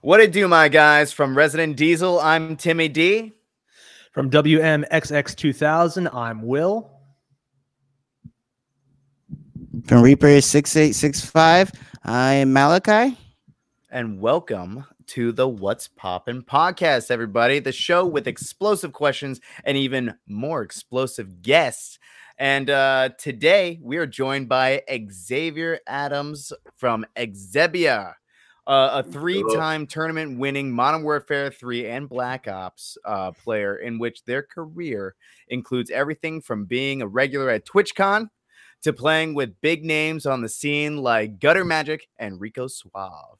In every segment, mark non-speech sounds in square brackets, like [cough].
What it do, my guys? From Resident Diesel, I'm Timmy D. From WMXX2000, I'm Will. From Reaper 6865, I'm Malachi. And welcome to the What's Poppin' podcast, everybody. The show with explosive questions and even more explosive guests. And uh, today we are joined by Xavier Adams from Xzebia, uh, a three-time tournament winning Modern Warfare 3 and Black Ops uh, player, in which their career includes everything from being a regular at TwitchCon to playing with big names on the scene like Gutter Magic and Rico Suave.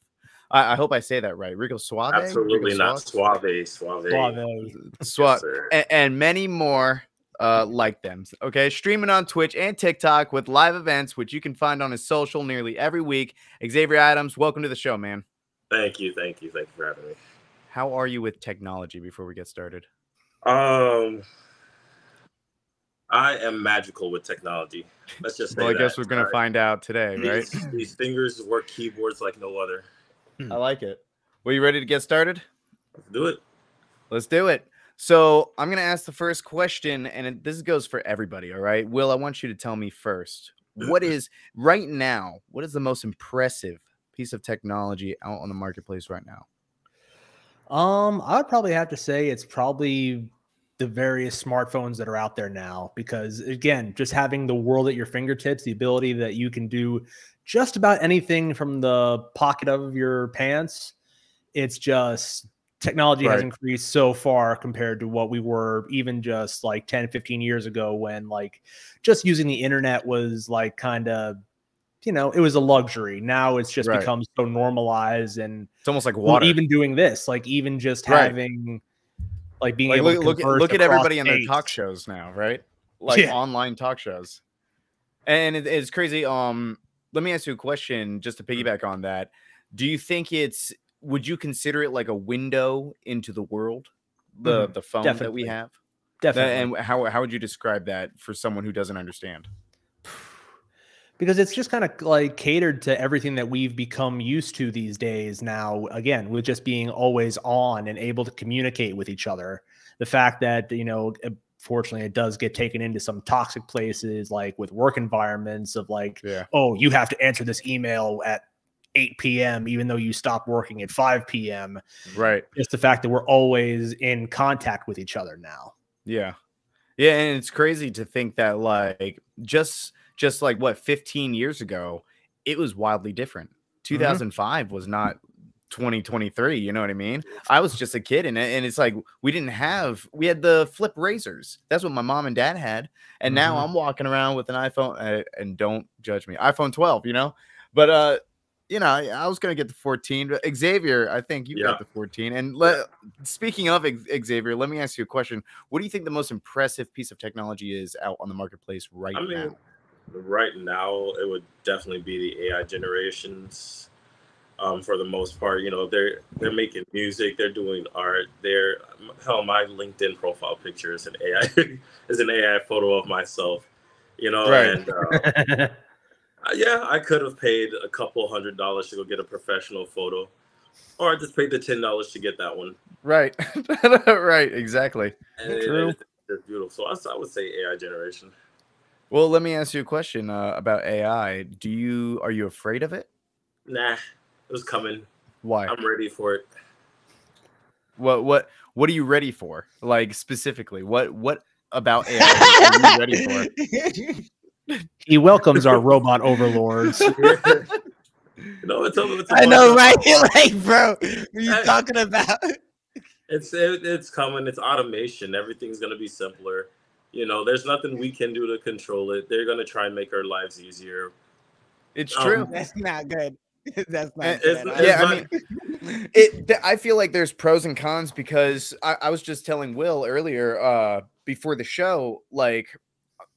I, I hope I say that right. Rico Suave? Absolutely Rico not. Suave. Suave. Suave. Suave. sir. and, and many more uh, like them. Okay, streaming on Twitch and TikTok with live events, which you can find on his social nearly every week. Xavier Adams, welcome to the show, man. Thank you. Thank you. Thank you for having me. How are you with technology before we get started? Um, I am magical with technology. Let's just say Well, I guess that. we're gonna All right. find out today, right? These, these fingers work keyboards like no other. I like it. Well, you ready to get started? Let's do it. Let's do it. So I'm gonna ask the first question, and it, this goes for everybody. All right, Will, I want you to tell me first. What is right now? What is the most impressive piece of technology out on the marketplace right now? Um, I would probably have to say it's probably the various smartphones that are out there now because again, just having the world at your fingertips, the ability that you can do just about anything from the pocket of your pants, it's just technology has increased so far compared to what we were even just like 10 15 years ago when like just using the internet was like kind of you know it was a luxury now it's just Right. become so normalized and It's almost like water. even doing this, like even just Right. having, like being like able look, to look, at- look at everybody in their talk shows now, right? Like Yeah. online talk shows. And it, it's crazy. Um, let me ask you a question just to piggyback on that. Do you think it's would you consider it like a window into the world? The Mhm. the phone that Definitely. we have? Definitely, That- and how how would you describe that for someone who doesn't understand? [sighs] because it's just kind of like catered to everything that we've become used to these days now again with just being always on and able to communicate with each other the fact that you know fortunately it does get taken into some toxic places like with work environments of like Yeah. oh you have to answer this email at 8 p.m even though you stop working at 5 p.m Right. just the fact that we're always in contact with each other now Yeah. Yeah, and it's crazy to think that like just just like what 15 years ago, it was wildly different. 2005 was not 2023, you know what I mean? I was just a kid and and it's like we didn't have we had the flip razors. That's what my mom and dad had. And now Mhm. I'm walking around with an iPhone uh, and don't judge me. iPhone 12, you know? But uh you know, I was gonna get the 14. But Xavier, I think you Yeah. got the 14. And let, speaking of Xavier, let me ask you a question. What do you think the most impressive piece of technology is out on the marketplace right I mean, now? right now, it would definitely be the AI generations. Um, for the most part, you know, they're they're making music, they're doing art. They're hell, my LinkedIn profile picture is an AI [laughs] is an AI photo of myself. You know, Right. and Uh, [laughs] yeah, I could have paid a couple hundred dollars to go get a professional photo, or I just paid the ten dollars to get that one. Right. [laughs] right, exactly. And True. it's, it's beautiful. So I, I would say AI generation. Well, let me ask you a question uh, about AI. Do you are you afraid of it? Nah, it was coming. Why? I'm ready for it. What what what are you ready for? Like specifically, what what about AI [laughs] are you ready for? [laughs] he welcomes our robot overlords [laughs] no, it's a, it's a I know, right? [laughs] like, bro, what are you Hey. talking about? It's it, it's coming. It's automation. Everything's gonna be simpler. You know, there's nothing we can do to control it. They're gonna try and make our lives easier. It's Um, true. That's not good. [laughs] That's not And- good. it's- at all. it's yeah, I not- mean, it. th- I feel like there's pros and cons because I, I was just telling Will earlier, uh, before the show, like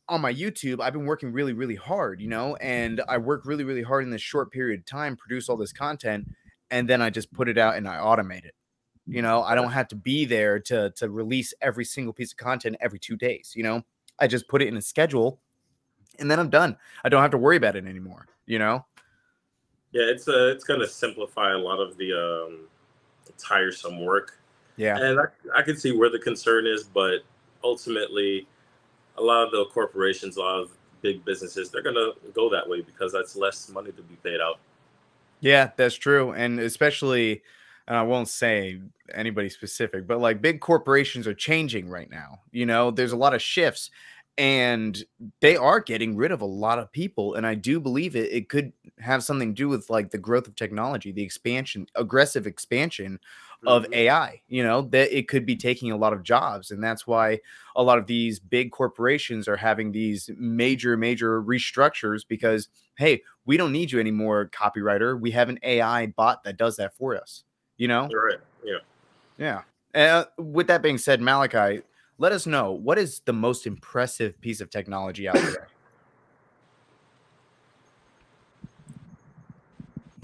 on my YouTube, I've been working really, really hard, you know, and I work really, really hard in this short period of time, produce all this content, and then I just put it out and I automate it. You know, I don't have to be there to to release every single piece of content every two days. You know, I just put it in a schedule, and then I'm done. I don't have to worry about it anymore. You know, Yeah, it's uh, it's gonna simplify a lot of the um, tiresome work. Yeah. And I, I can see where the concern is, but ultimately, a lot of the corporations, a lot of big businesses, they're going to go that way because that's less money to be paid out. Yeah, that's true. And especially, and I won't say anybody specific, but like big corporations are changing right now. You know, there's a lot of shifts and they are getting rid of a lot of people. And I do believe it, it could have something to do with like the growth of technology, the expansion, aggressive expansion of Mhm. AI, you know, that it could be taking a lot of jobs. And that's why a lot of these big corporations are having these major, major restructures because, hey, we don't need you anymore, copywriter. We have an AI bot that does that for us, you know? You're right. Yeah. Yeah. Uh, with that being said, Malachi, let us know what is the most impressive piece of technology out there? [coughs]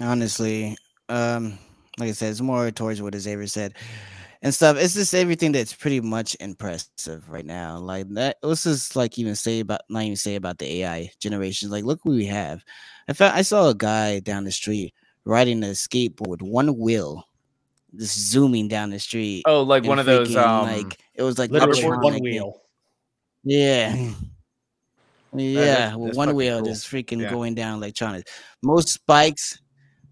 honestly um like i said it's more towards what xavier said and stuff it's just everything that's pretty much impressive right now like that let's just like even say about not even say about the ai generations like look what we have i found i saw a guy down the street riding a skateboard with one wheel just zooming down the street Oh, like and one of those um like it was like Literally one wheel. yeah. Yeah, with that's one wheel cool. just freaking Yeah. going down like electronics. Most spikes,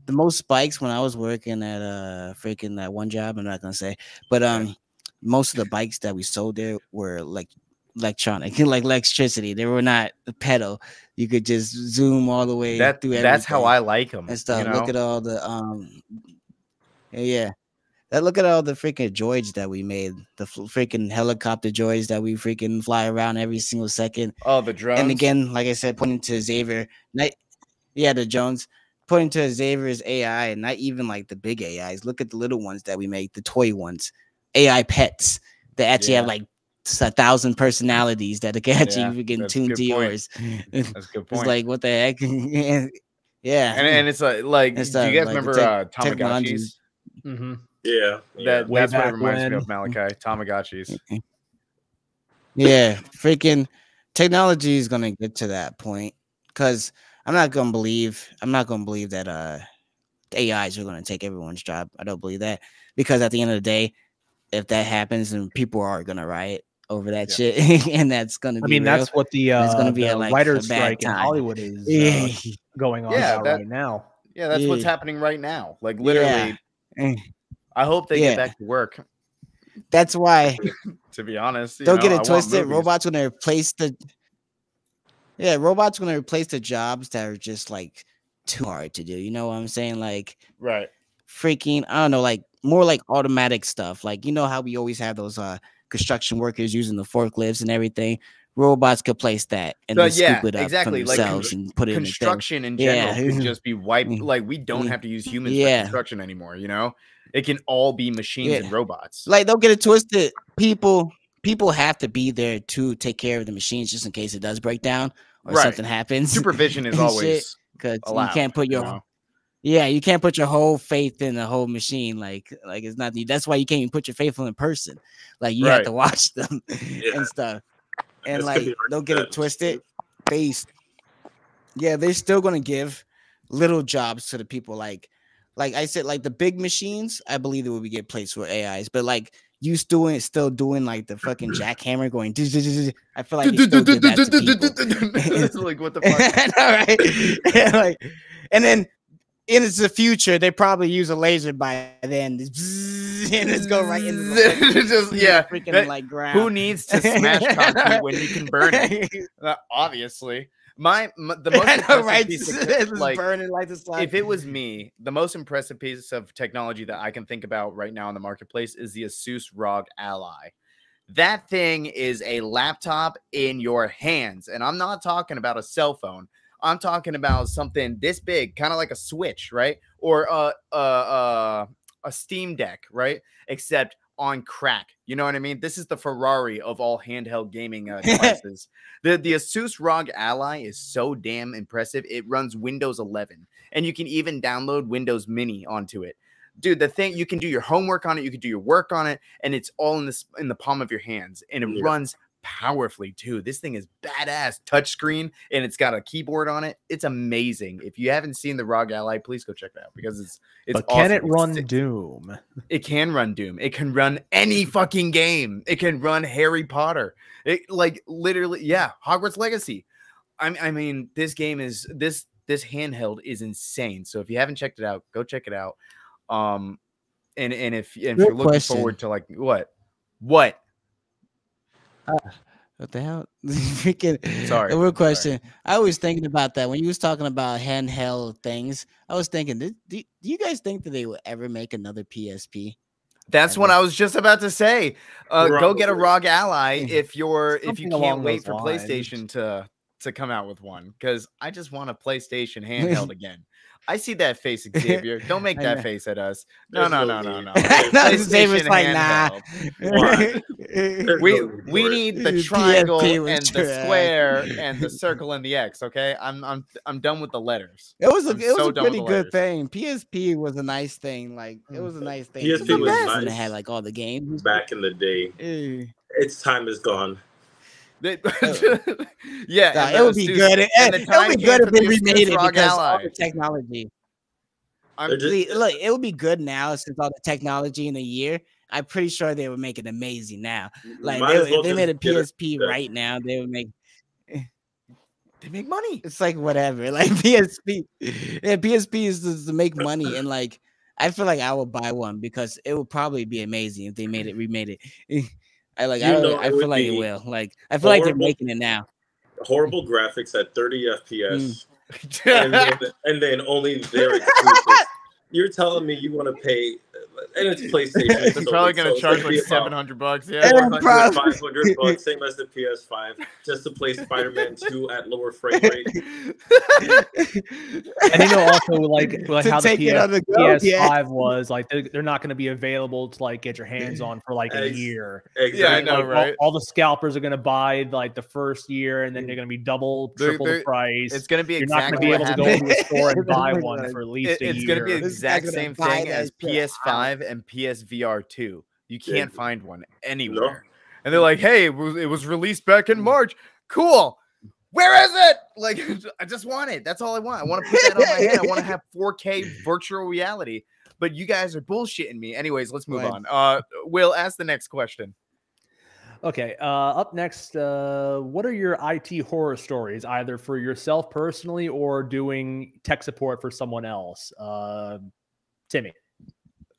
the most spikes when I was working at uh freaking that one job, I'm not gonna say, but um most of the bikes that we sold there were like electronic, [laughs] like electricity. They were not a pedal. You could just zoom all the way that through that's how I like them. and stuff. You know? Look at all the um, yeah. That look at all the freaking droids that we made, the freaking helicopter droids that we freaking fly around every single second. oh, the drones. And again, like I said, pointing to Xavier, not yeah, the Jones, pointing to Xavier's AI, and not even like the big AIs. Look at the little ones that we make, the toy ones, AI pets that actually have like a thousand personalities that can [laughs] actually Yeah, freaking that's a tune to point. yours. [laughs] that's a good It's point. like what the heck? [laughs] yeah, and, and it's like, like It's, do uh, you guys like remember tech- uh, technologies. Tamagotchis? hmm Yeah. yeah. That Way that's what it back reminds me of, Malachi. Tamagotchis. yeah, freaking technology is gonna get to that point because I'm not gonna believe I'm not gonna believe that uh AIs are gonna take everyone's job. I don't believe that because at the end of the day, if that happens, and people are gonna riot over that shit, [laughs] and that's gonna be. I mean, real. that's what the It's uh, gonna be the a, like, writer's a bad strike in. Hollywood is uh, [laughs] going on Yeah, that- right now. Yeah, that's what's happening right now. Like literally, Eh, I hope they Yeah. get back to work. that's why [laughs] To be honest, you don't know, get it want twisted. movies. Robots gonna replace the. Yeah, robots gonna replace the jobs that are just like too hard to do. You know what I'm saying? Like right? freaking I don't know, like more like automatic stuff. Like you know how we always have those uh construction workers using the forklifts and everything. Robots could place that and So, yeah, scoop it up exactly, from like, themselves and put it Construction in Yeah. general can [laughs] just be wiped. Mm. Like we don't Mm. have to use humans for construction anymore. You know, it can all be machines and robots. Like don't get it twisted. People people have to be there to take care of the machines just in case it does break down or Right. something happens. [laughs] Supervision is always because you can't put you your know? yeah you can't put your whole faith in the whole machine like like it's not that's why you can't even put your faith in person like you have to watch [laughs] them Yeah. and stuff and This like hard don't get it twisted they yeah they're still gonna give little jobs to the people like like i said like the big machines i believe they will be get placed with ais but like you still doing still doing like the fucking [laughs] jackhammer going i feel like you still that to people. It's [laughs] [laughs] like what the fuck? All right? Yeah, like, and then in the future, they probably use a laser by then, and it's go right into the Just- yeah. freaking that- like ground. Who needs to smash concrete when you can burn it? Uh, obviously, my, m the [laughs] most impressive right? piece of like burning like the sun. if it was me, the most impressive piece of technology that I can think about right now in the marketplace is the Asus ROG Ally. That thing is a laptop in your hands, and I'm not talking about a cell phone. I'm talking about something this big, kind of like a Switch, right? Or a a a, a Steam Deck, right? Except on crack. You know what I mean? This is the Ferrari of all handheld gaming uh, [laughs] devices. the the Asus ROG Ally is so damn impressive. It runs Windows 11, and you can even download Windows Mini onto it. Dude, the thing you can do your homework on it, you can do your work on it, and it's all in this in the palm of your hands, and it Yeah. runs powerfully too. This thing is badass touchscreen and it's got a keyboard on it. It's amazing. If you haven't seen the ROG Ally, please go check it out because it's it's but can it run It's- Doom? it can run Doom. It can run any fucking game. It can run Harry Potter. It like literally, yeah, Hogwarts Legacy. I, I mean, this game is this this handheld is insane. So if you haven't checked it out, go check it out. Um, and and if and if you're looking question. forward to like what what [laughs] What the hell? [laughs] Freaking Sorry, A real I'm sorry. question. I was thinking about that when you was talking about handheld things. I was thinking, do, do, do you guys think that they will ever make another PSP? That's what I was just about to say. Uh, go get a Probably. ROG Ally [laughs] if you're if you can't wait for lines. PlayStation to to come out with one because I just want a PlayStation handheld again. I see that face, [laughs] Xavier. Don't make that face at us. No, no, no no, no, no. [laughs] [laughs] No, Xavier's like, nah. We we need the triangle and the square and the circle and the X. Okay, I'm I'm I'm done with the letters. It was a I'm it was a pretty good thing. PSP was a nice thing. Like it Mm. was a nice thing. PSP was use, nice. and it had like all the games. back in the day. Its time is gone. They- [laughs] oh. yeah, Nah, it would be Zeus- good. It, and it would be good if they remade it because all the technology. I'm just- See, look, it would be good now since all the technology in a year. I'm pretty sure they would make it amazing now. Like they, well if they made a get it- PSP yeah. right now, they would make [laughs] they make money. it's like whatever. [laughs] Like PSP, yeah, PSP is just to make money, and like I feel like I would buy one because it would probably be amazing if they made it, remade it. I like, I, You don't- know I feel like it will. Like, I feel like they're making it now. Horrible graphics at 30 FPS, Mm. [laughs] and, then, and then only their [laughs] exclusives. You're telling me you want to pay, and it's PlayStation. It's He's probably going to charge like seven hundred bucks. Yeah, five hundred [laughs] bucks, same as the PS5, just to play Spider-Man [laughs] Two at lower frame rate. [laughs] and you know, also like, like how the, PS, 5 yeah. was, like they're, they're not going to be available to like get your hands on for like a Ex- year. Exactly. Yeah, I know, like, right? All, all, the scalpers are going to buy like the first year, and then they're going to be double, they're, triple they're, the price. It's going to be you're exactly not going to be able to go to a store and buy one for at least it, a it's year. It's going to be the exact same thing as PS5 and PSVR 2. You can't yeah. find one anywhere. No. And they're like, hey, it was, it was released back in March. Cool. Where is it? Like, [laughs] I just want it. That's all I want. I want to put that on my head. I want to have [laughs] 4K virtual reality. But you guys are bullshitting me. Anyways, let's move right. on. Uh, Will, ask the next question. Okay. Uh, up next, uh, what are your IT horror stories, either for yourself personally or doing tech support for someone else? Uh, Timmy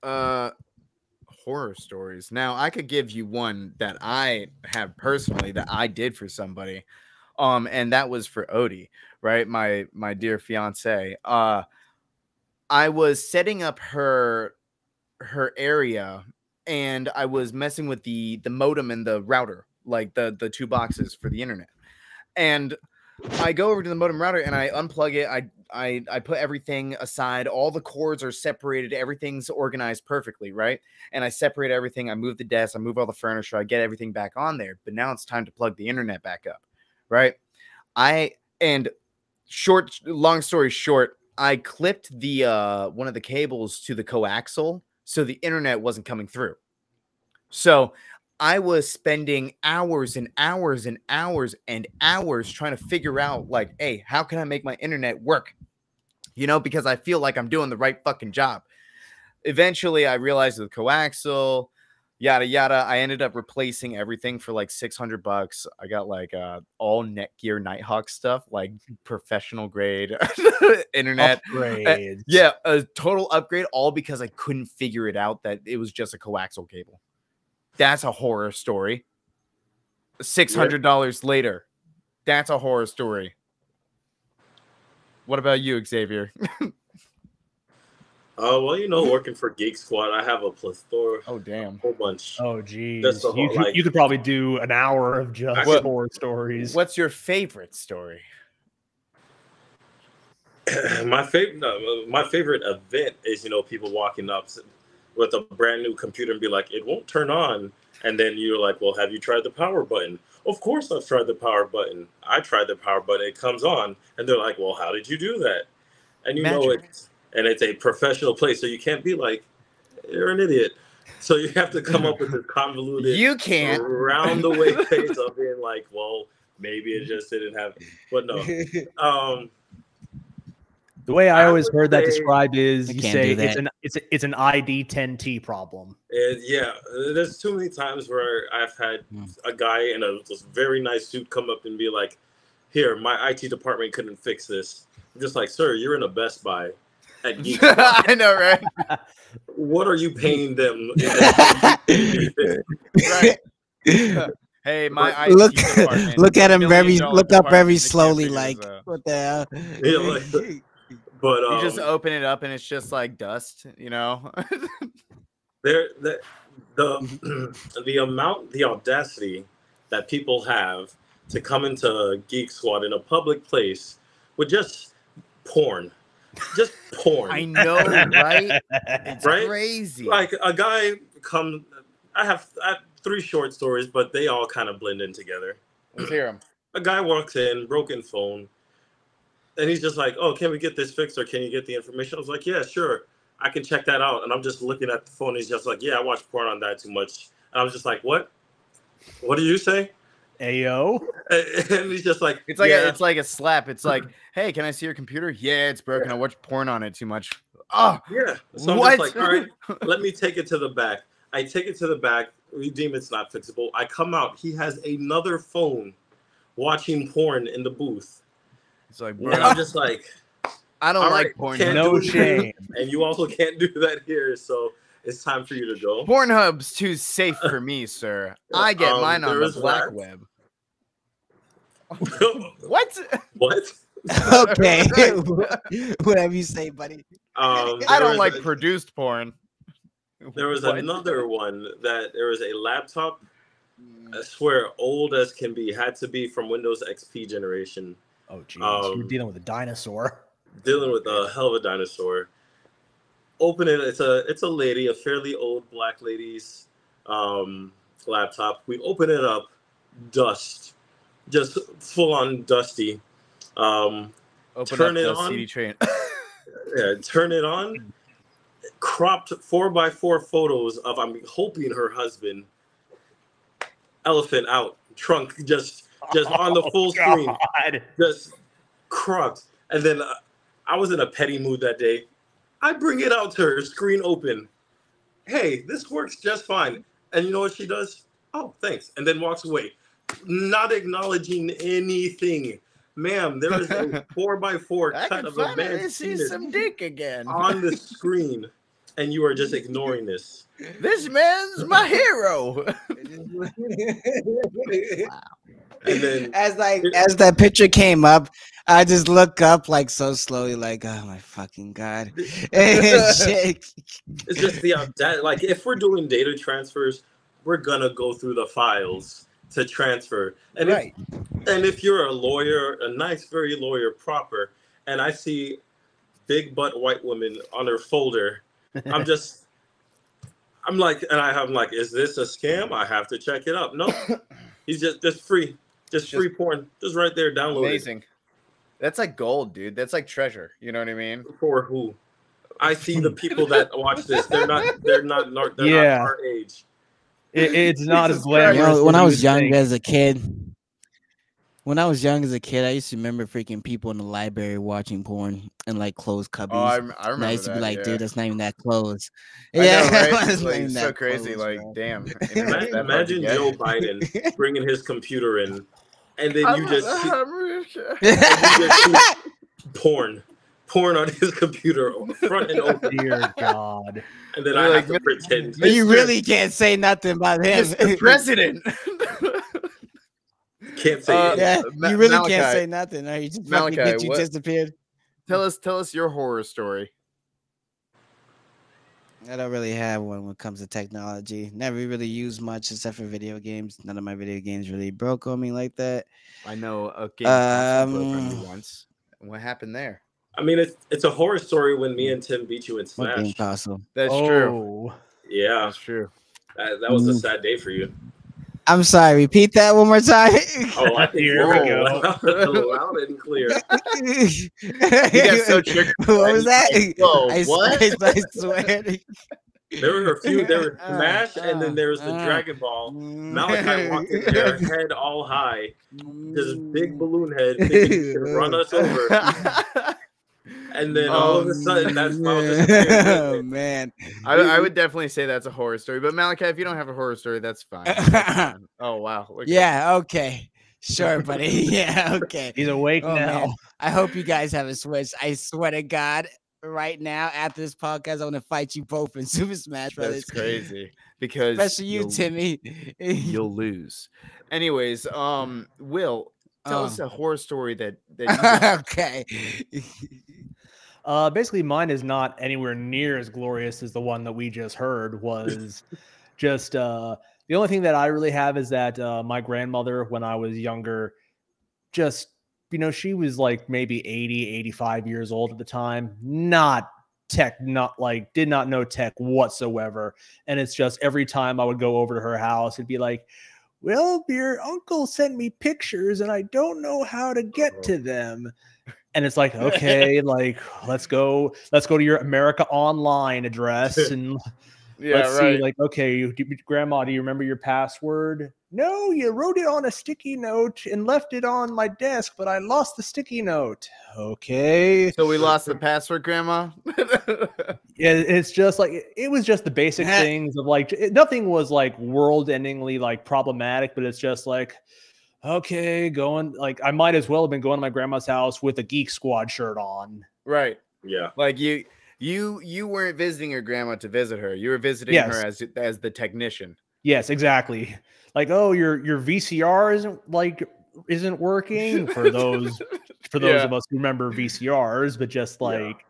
uh horror stories. Now i could give you one that i have personally that i did for somebody um and that was for odie right? My my dear fiance. Uh i was setting up her her area and i was messing with the the modem and the router like the the two boxes for the internet. And i go over to the modem router and i unplug it. I I I put everything aside. All the cords are separated. Everything's organized perfectly, right? And I separate everything. I move the desk. I move all the furniture. I get everything back on there. But now it's time to plug the internet back up, right? I and short, long story short, I clipped the uh one of the cables to the coaxial, so the internet wasn't coming through. So I was spending hours and hours and hours and hours trying to figure out, like, hey, how can I make my internet work? You know, because I feel like I'm doing the right fucking job. Eventually, I realized the coaxial, yada yada. I ended up replacing everything for like 600 bucks. I got like uh, all Netgear Nighthawk stuff, like professional grade [laughs] internet. Upgrades. Yeah, a total upgrade, all because I couldn't figure it out that it was just a coaxial cable. That's a horror story. Six hundred dollars later, that's a horror story. What about you, Xavier? [laughs] Uh, well, you know, working for Geek Squad, I have a plethora, oh damn! a whole bunch. Oh, geez. That's the you, whole, could- like- you could probably do an hour of just What- horror stories. What's your favorite story? [clears throat] my favorite, no, my favorite event is you know people walking up s- with a brand new computer and be like, it won't turn on, and then you're like, well, have you tried the power button? Of course, I've tried the power button. I tried the power button. It comes on, and they're like, well, how did you do that? And you know Magic. it's and it's a professional place, so you can't be like, you're an idiot. So you have to come up with this convoluted You can't. round the way [laughs] page of being like, well, maybe it just didn't have but no. [laughs] Um The way I I always would heard that described is you say it's an it's a, it's an ID 10T problem. And yeah, there's too many times where I've had Hmm. a guy in a this very nice suit come up and be like, "Here, my IT department couldn't fix this." I'm just like, "Sir, you're in a Best Buy at [laughs] Geek. I know, right? what are you paying them?" [laughs] Right. Hey, my IT look, department, look at him very, look up very department, they can't slowly, like this out. what the hell? Yeah, like- [laughs] but um, you just open it up and it's just like dust, you know. [laughs] there, the the [clears throat] the amount, the audacity that people have to come into Geek Squad in a public place with just porn, just porn. I know, right? It's Right? crazy. like a guy come I have, I have three short stories but they all kind of blend in together Let's hear him. a guy walks in broken phone and he's just like oh can we get this fixed or can you get the information i was like yeah sure i can check that out and i'm just looking at the phone he's just like yeah i watch porn on that too much and i was just like what what do you say Ayo. [laughs] and he's just like It's like yeah. a, it's like a slap. It's like, [laughs] hey, can I see your computer? Yeah, it's broken. I watch porn on it too much. Oh, yeah so i'm what? just like all right [laughs] let me take it to the back. I take it to the back, we deem it's not fixable. I come out, he has another phone watching porn in the booth. It's like, And bro, I'm just like, I don't like right, porn. No shame. [laughs] and you also can't do that here, so it's time for you to go. Pornhub's too safe for me, sir. [laughs] I get Um, mine on there the black that. web. [laughs] What? what? okay, whatever you say, buddy. Um, I don't like a- produced porn. There was What? another one that there was a laptop. I swear, old as can be, had to be from Windows XP generation. Oh, jeez. You're Um, dealing with a dinosaur. [laughs] dealing with a hell of a dinosaur. Open it. It's a it's a lady, a fairly old black lady's um, laptop. We open it up, dust, just full on dusty. Um, Open Turn up it the on. CD train. [laughs] yeah, turn it on. Cropped four by four photos of I'm hoping her husband. Elephant out, trunk just just on the [laughs] Oh, full screen. God. just cropped. And then uh, I was in a petty mood that day. I bring it out to her, screen open. Hey, this works just fine. And you know what she does? Oh, thanks. And then walks away, not acknowledging anything. Ma'am, there is a [laughs] four by four I cut of a finally man's see penis some dick again. on the [laughs] screen, and you are just ignoring this. This man's my hero. And then [laughs] as like as that picture came up, I just look up like so slowly, like oh my fucking god. [laughs] [laughs] It's just the that like if we're doing data transfers, we're gonna go through the files to transfer. And if. And if you're a lawyer, a nice, very lawyer proper, and I see big butt white woman on her folder, I'm just, I'm like, and I have like, is this a scam? I have to check it up. No, [coughs] he's just just free, just, Just- free porn, just right there, download Amazing. That's like gold, dude. That's like treasure. You know what I mean? For who? I see the [laughs] people that watch this. They're not. They're not. They're Yeah. not our age. It, it's not as Jesus Christ. Glamorous. know, when I was would young as a kid, when I was young as a kid, I used to remember freaking people in the library watching porn and like closed cubbies. Oh, I, rem- I and remember I used to that, be like, yeah. dude, that's not even that close. I know, [laughs] right? it's It's like, even so crazy. close, like, bro. damn. [laughs] internet's Ima- that hard to Imagine. Joe Biden [laughs] bringing his computer in, and then you just see, porn, porn on his computer, front and open, Dear God. and then You're I like, have to pretend. You really can't say nothing about him. Mr. President. Can't say Uh, yeah, Ma- you really Malachi. can't say nothing. Right? You just fucking Malachi, bitch, you what- disappeared. tell us, tell us your horror story. I don't really have one when it comes to technology. Never really used much except for video games. None of my video games really broke on me like that. I know a game console broke on you Um, once. What happened there? I mean, it's it's a horror story when me and Tim beat you in What game Smash. console? That's oh, true. Yeah, That's true. that, that was a Mm. sad day for you. I'm sorry. Repeat that one more time. Oh, I think Here we you're go. [laughs] loud and clear. He got so triggered. [laughs] what was that? Whoa, I, s- what? I, I swear. There were a few. There was [laughs] Smash, and then there was the Uh, Dragon Ball. Malachi walked in there, head all high, this big balloon head, thinking he could run us over. And then all of a sudden, that smile [laughs] disappeared. oh man. I, I would definitely say that's a horror story. But Malachi, if you don't have a horror story, that's fine. That's fine. [laughs] oh wow. Look at- Yeah, okay. Sure, buddy. [laughs] Yeah, okay. He's awake Oh, now. man. I hope you guys have a switch. I swear to God, right now after this podcast, I'm gonna fight you both in Super Smash Brothers. That's crazy. Because Especially you, you'll- Timmy. You'll lose. Anyways, um, Will, tell Oh. us a horror story that that okay. Uh, basically, mine is not anywhere near as glorious as the one that we just heard. Was [laughs] just uh, the only thing that I really have is that uh, my grandmother, when I was younger, just you know, she was like maybe 80, 85 years old at the time, not tech, not like did not know tech whatsoever. And it's just every time I would go over to her house, it'd be like, well, your uncle sent me pictures and I don't know how to get to them. And it's like, okay, [laughs] like let's go, let's go to your America Online address [laughs] and you let's see, like, okay, you- do- grandma, do you remember your password? No, you wrote it on a sticky note and left it on my desk, but I lost the sticky note. Okay. so we lost the [laughs] password, Grandma. Yeah, it's just like it- was just the basic things of like it, nothing was like world-endingly like problematic, but it's just like okay, going like I might as well have been going to my grandma's house with a Geek Squad shirt on. right. Yeah. Like you you you weren't visiting your grandma to visit her. You were visiting Yes. her as as the technician. Yes, exactly. Like oh, your your VCR isn't like isn't working for [laughs] those for those Yeah. of us who remember VCRs, but just Yeah. like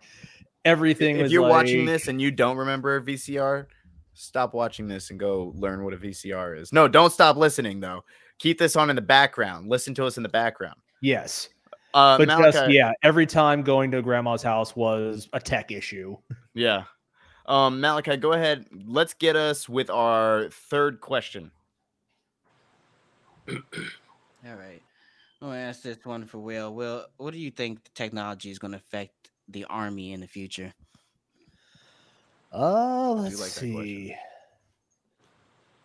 everything If was you're watching this and you don't remember a VCR, stop watching this and go learn what a VCR is. No, don't stop listening though. Keep this on in the background. Listen to us in the background. yes. Uh, But Malachi, just yeah, every time going to grandma's house was a tech issue. [laughs] Yeah. Um, Malachi, go ahead. Let's get us with our third question. [clears throat] All right. I'm gonna ask this one for Will. Will, what do you think the technology is gonna affect the army in the future? Uh, let's like that see.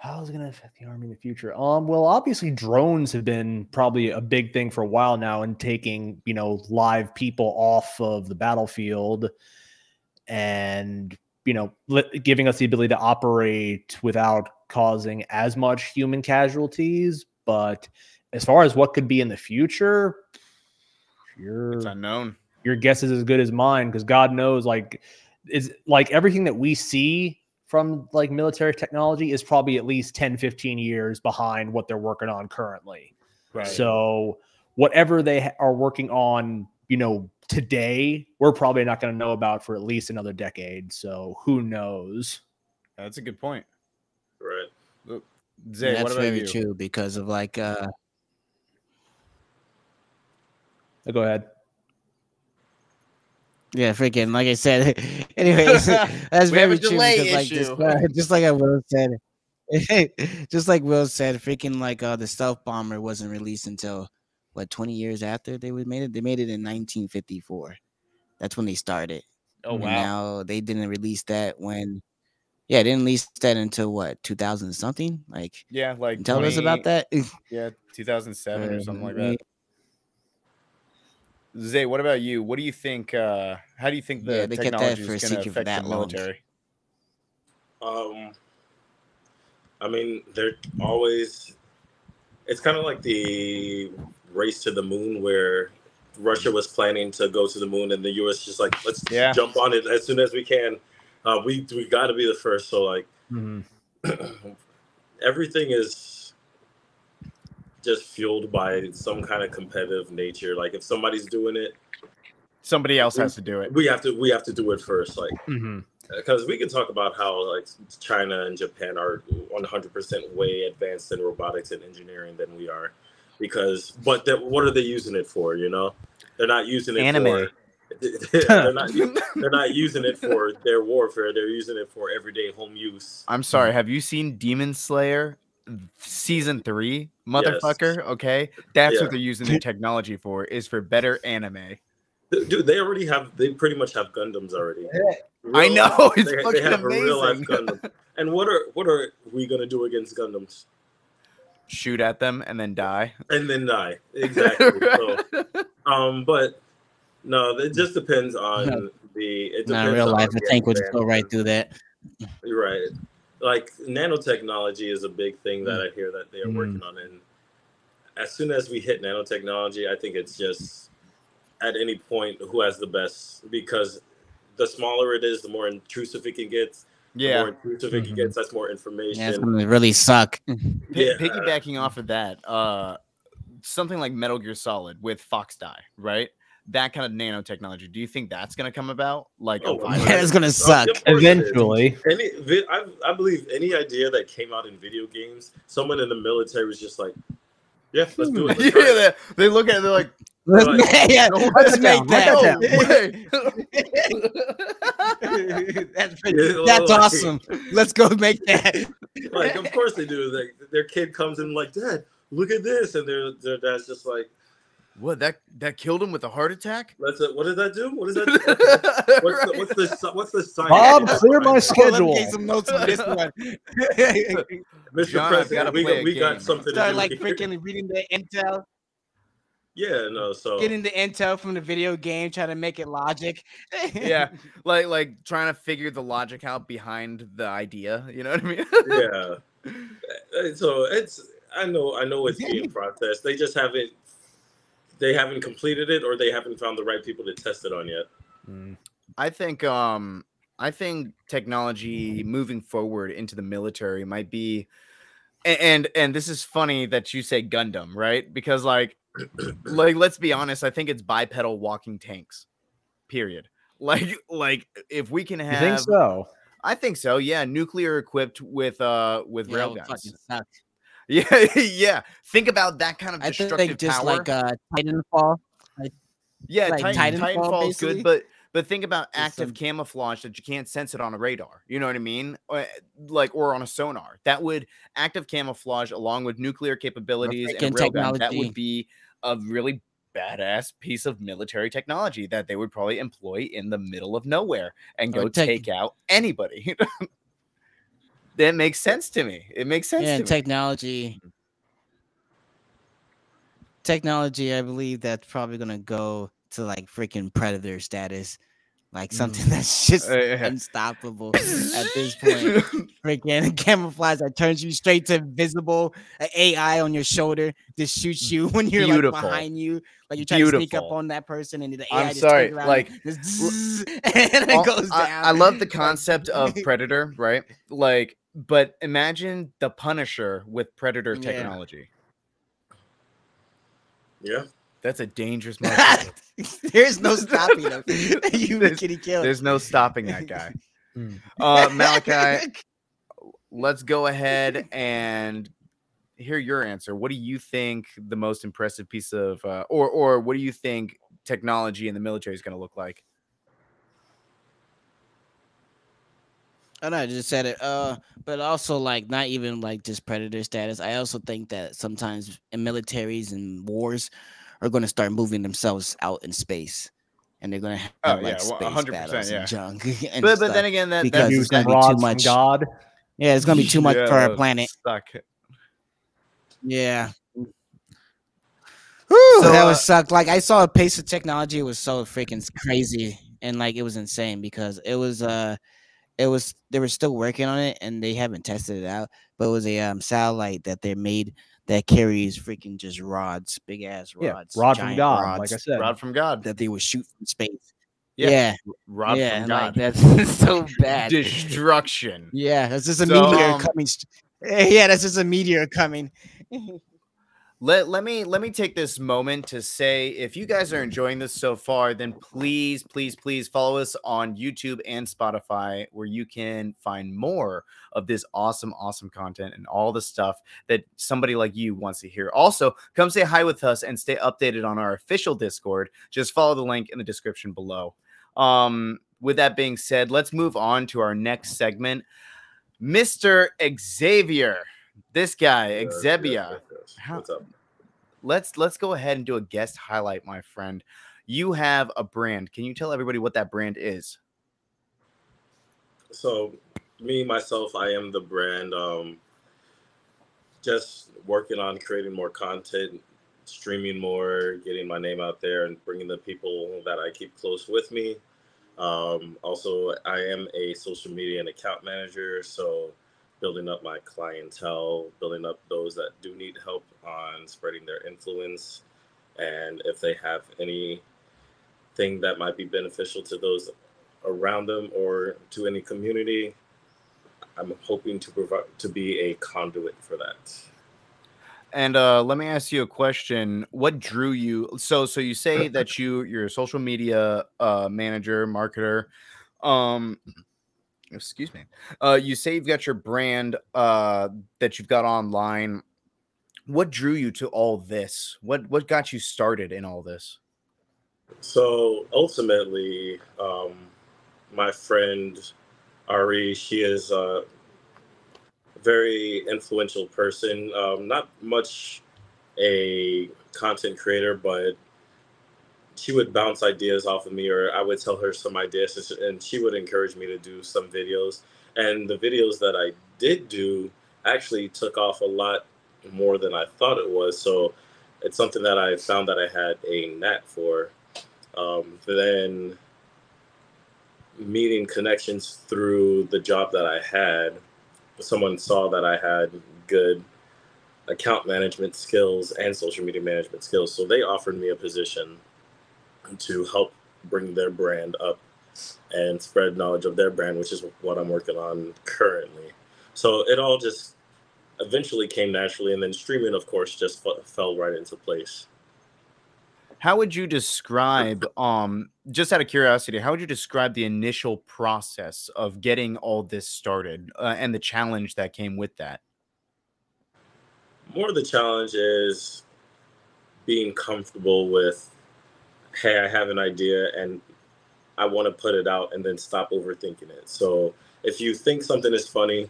How is it going to affect the army in the future? Um, well, obviously, drones have been probably a big thing for a while now, and taking you know live people off of the battlefield, and you know giving us the ability to operate without causing as much human casualties. But as far as what could be in the future, you're It's unknown. your guess is as good as mine because God knows, like, is like everything that we see from like military technology is probably at least 10, 15 years behind what they're working on currently. Right. So, whatever they ha- are working on, you know, today, we're probably not going to know about for at least another decade. So, who knows? That's a good point. Right. Zay, And what that's about very you? true because of like uh Uh, Go ahead. Yeah, freaking like I said. [laughs] Anyways, [laughs] that's We have a very true because like just, [laughs] just like I Will said. just like Will said, freaking like uh the stealth bomber wasn't released until what 20 years after they made it. They made it in 1954. That's when they started. Oh And wow. now they didn't release that when yeah, they didn't release that until what 2000 something. Like Yeah, like tell us about that. Yeah, 2007 or something like that. Zay, what about you? What do you think? Uh, how do you think the Yeah, they technology is going to affect that the long. military? Um, I mean, they're always. It's kind of like the race to the moon, where Russia was planning to go to the moon, and the U.S. just like, let's Yeah. jump on it as soon as we can. Uh, we we got to be the first. So like, [clears throat] everything is just fueled by some kind of competitive nature. Like, if somebody's doing it, Somebody else has to do it. we have to we have to do it first. Like. Mm-hmm. because we can talk about how like China and Japan are 100% way advanced in robotics and engineering than we are. Because, but that, what are they using it for? You know, they're not using it Anime. for. [laughs] they're not. They're not using it for their warfare. They're using it for everyday home use. I'm sorry. Have you seen Demon Slayer season three, motherfucker? Okay, that's Yeah. what they're using their technology for. Is for better anime. Dude, they already have. They pretty much have Gundams already. I know, it's they, they fucking have a real life. Gundam. [laughs] And what are what are we gonna do against Gundams? Shoot at them and then die. And then die. Exactly. [laughs] so, um, but no, it just depends on the. It Not depends in real on life. the A tank would just go right through that. You're right. Like nanotechnology is a big thing that Mm. I hear that they are Mm. working on, and as soon as we hit nanotechnology, I think it's just at any point who has the best because the smaller it is, the more intrusive it can get. The Yeah. more intrusive it can get, that's more Yeah, it's information. gonna really suck. [laughs] Pi- Yeah. Piggybacking off of that, uh, something like Metal Gear Solid with Fox Die, right? That kind of nanotechnology. Do you think that's going to come about? Like, Oh, virus? Yeah, it's gonna suck. Of course it is. Eventually. Any, I, I believe any idea that came out in video games, someone in the military was just like, "Yeah, let's do it." [laughs] Let's try it." they, they look at it, they're like, [laughs] Like- yeah, No, let's make that that. [laughs] "No that's Yeah, that's like- awesome. Let's go make that. like, of course they do. Like, their kid comes in like, "Dad, look at this," and their their dad's just like, what, that, that killed him with a heart attack? "Let's. Uh, what did that do? What does that [laughs] do?" What's the what's the si- what's the science? Bob, clear my Oh, let schedule. me get some notes on this [laughs] one. Mr. John, President. We got we got something to Start do like here. freaking reading the intel, Yeah, no. So getting the intel from the video game, trying to make it logic. yeah, [laughs] like like trying to figure the logic out behind the idea. You know what I mean? yeah. Uh, So it's I know I know it's being processed. They just haven't they haven't completed it or they haven't found the right people to test it on yet. Mm. I think um I think technology moving forward into the military might be and and this is funny that you say Gundam, right? Because like [clears throat] like let's be honest, I think it's bipedal walking tanks. Period. [laughs] Like like if we can You have think so? I think so. Yeah, nuclear equipped with uh with Yeah, that railguns. Would fucking suck. Yeah, [laughs] yeah. Think about that kind of I destructive think just power. like uh, Titanfall. yeah, like Titan, Titanfall, is good, but but think about active some- camouflage that you can't sense it on a radar. You know what I mean? Or, like or on a sonar. That would active camouflage along with nuclear capabilities and railgun. That would be a really badass piece of military technology that they would probably employ in the middle of nowhere and go take out anybody. [laughs] that makes sense to me. It makes sense yeah, to and me. technology. Technology, I believe that's probably gonna go to like freaking predator status, like something [laughs] that's just Uh, yeah. unstoppable at this [laughs] point. Freaking [laughs] camouflage that turns you straight to invisible, AI on your shoulder just shoots you when you're Beautiful. like behind you, like you're trying to sneak up on that person, and the AI I'm just sorry, around like, and, and it Well, goes I, down. I love the concept of Predator, right? Like, but imagine the Punisher with Predator Yeah. technology. Yeah. That's a dangerous. [laughs] There's no stopping him. [laughs] [laughs] you There's- kitty kill. There's no stopping that guy. Mm. Uh, Malachi, let's go ahead and hear your answer. What do you think the most impressive piece of, uh, or or what do you think technology in the military is going to look like? Oh no, I just said it. Uh, but also like not even like just predator status. I also think that sometimes in militaries and wars are going to start moving themselves out in space, and they're going to have Oh, like yeah, well, space 100%, battles yeah. and junk. [laughs] and But but then again, that because that's it's Use gonna be too much. God. yeah, it's going to be too much Yeah, for our planet. Suck. Yeah. Whew, So, that uh, was sucked. Like I saw a pace of technology it was so freaking crazy and like it was insane because it was uh it was they were still working on it and they haven't tested it out, but it was a um satellite that they made that carries freaking just rods, big ass rods, Yeah, rods. rod from God. rods Like I said, Rod from God. that they would shoot from space. Yeah, Yeah, Rod yeah, from like God. that's [laughs] so bad. Destruction. yeah, that's just a So, meteor um, coming. [laughs] Yeah, that's just a meteor coming. [laughs] let let me let me take this moment to say if you guys are enjoying this so far then please please please follow us on youtube and spotify where you can find more of this awesome awesome content and all the stuff that somebody like you wants to hear. Also come say hi with us and stay updated on our official discord. Just follow the link in the description below. Um with that being said let's move on to our next segment. Mr xavier this guy Yes, yes, xzebia yes, yes. What's up? let's let's go ahead and do a guest highlight, my friend. you have a brand. Can you tell everybody what that brand is? So, me myself, I am the brand. Um, just working on creating more content, streaming more, getting my name out there, and bringing the people that I keep close with me. Um, also, I am a social media and account manager, so building up my clientele, building up those that do need help on spreading their influence, and if they have anything that might be beneficial to those around them or to any community, I'm hoping to provide to be a conduit for that. And uh, let me ask you a question. What drew you? So, so you say that you you're a social media uh, manager, marketer. Um, excuse me. Uh, you say you've got your brand uh, that you've got online. What drew you to all this? What what got you started in all this? So ultimately, um, my friend Ari, she is a very influential person. Um, not much a content creator, but she would bounce ideas off of me, or I would tell her some ideas, and she would encourage me to do some videos. And the videos that I did do actually took off a lot more than I thought it was. So it's something that I found that I had a knack for. Um, then meeting connections through the job that I had, someone saw that I had good account management skills and social media management skills. So they offered me a position to help bring their brand up and spread knowledge of their brand, which is what I'm working on currently. So it all just eventually came naturally. And then streaming, of course, just f- fell right into place. How would you describe, um, just out of curiosity, how would you describe the initial process of getting all this started uh, and the challenge that came with that? More of the challenge is being comfortable with, hey, I have an idea and I want to put it out and then stop overthinking it. So if you think something is funny,